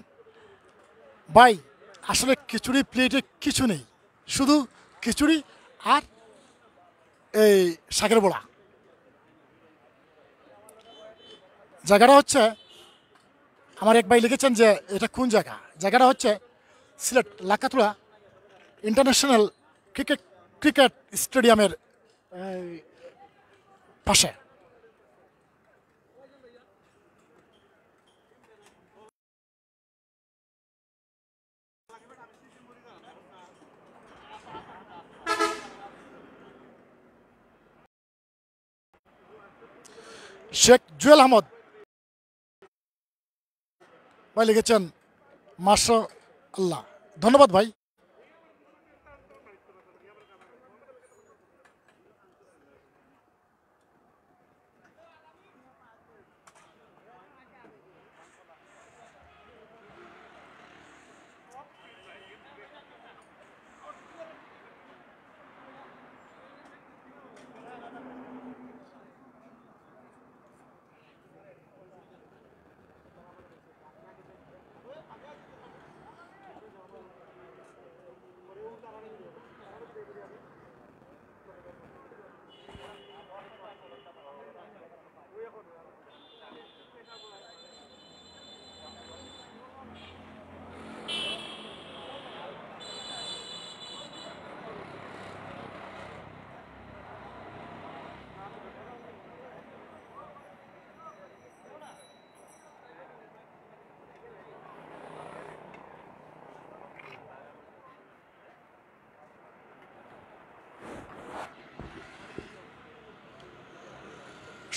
A: ভাই, আসলে খিচুড়ি প্লেটে কিছু নেই, শুধু খিচুড়ি আর এই শাকের বড়া। জায়গাটা হচ্ছে, আমার এক ভাই লিখেছেন যে এটা কোন জায়গা? জায়গাটা হচ্ছে Sylhet Lakkatura international cricket cricket স্টেডিয়ামের পাশে। শেখ জুয়েল আহমদ। ভাই লিখেছেন মাসা আল্লাহ ধন্যবাদ ভাই।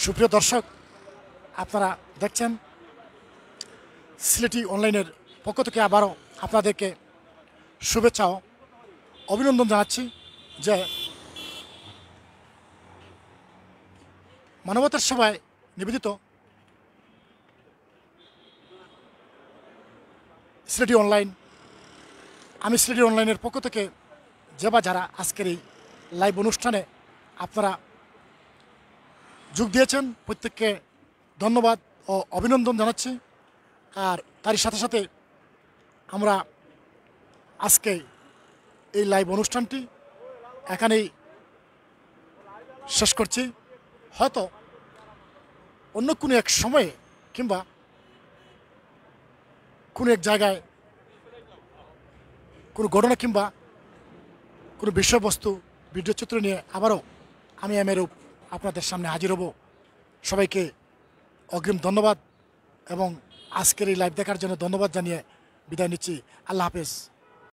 A: সুপ্রিয় দর্শক, আপনারা দেখছেন সিলেটি অনলাইনের পক্ষ থেকে আবারও আপনাদেরকে শুভেচ্ছা ও অভিনন্দন জানাচ্ছি যে মানবতার সেবায় নিবেদিত সিলেটি অনলাইন। আমি সিলেটি অনলাইনের পক্ষ থেকে যে বা যারা আজকের এই লাইভ অনুষ্ঠানে আপনারা যোগ দিয়েছেন। প্রত্যেককে ধন্যবাদ ও অভিনন্দন জানাচ্ছি। আর তারই সাথে সাথে আমরা আজকে এই লাইভ অনুষ্ঠানটি এখানেই শেষ করছি। হয়তো অন্য কোনো এক সময়ে কিংবা কোনো এক জায়গায় কোনো ঘটনা কিংবা কোনো বিষয়বস্তু, ভিডিও চিত্র নিয়ে আবারও আমি এমেরূপ আপনাদের সামনে হাজির হব। সবাইকে অগ্রিম ধন্যবাদ এবং আজকের এই লাইভ দেখার জন্য ধন্যবাদ জানিয়ে বিদায় নিচ্ছি। আল্লাহ হাফেজ।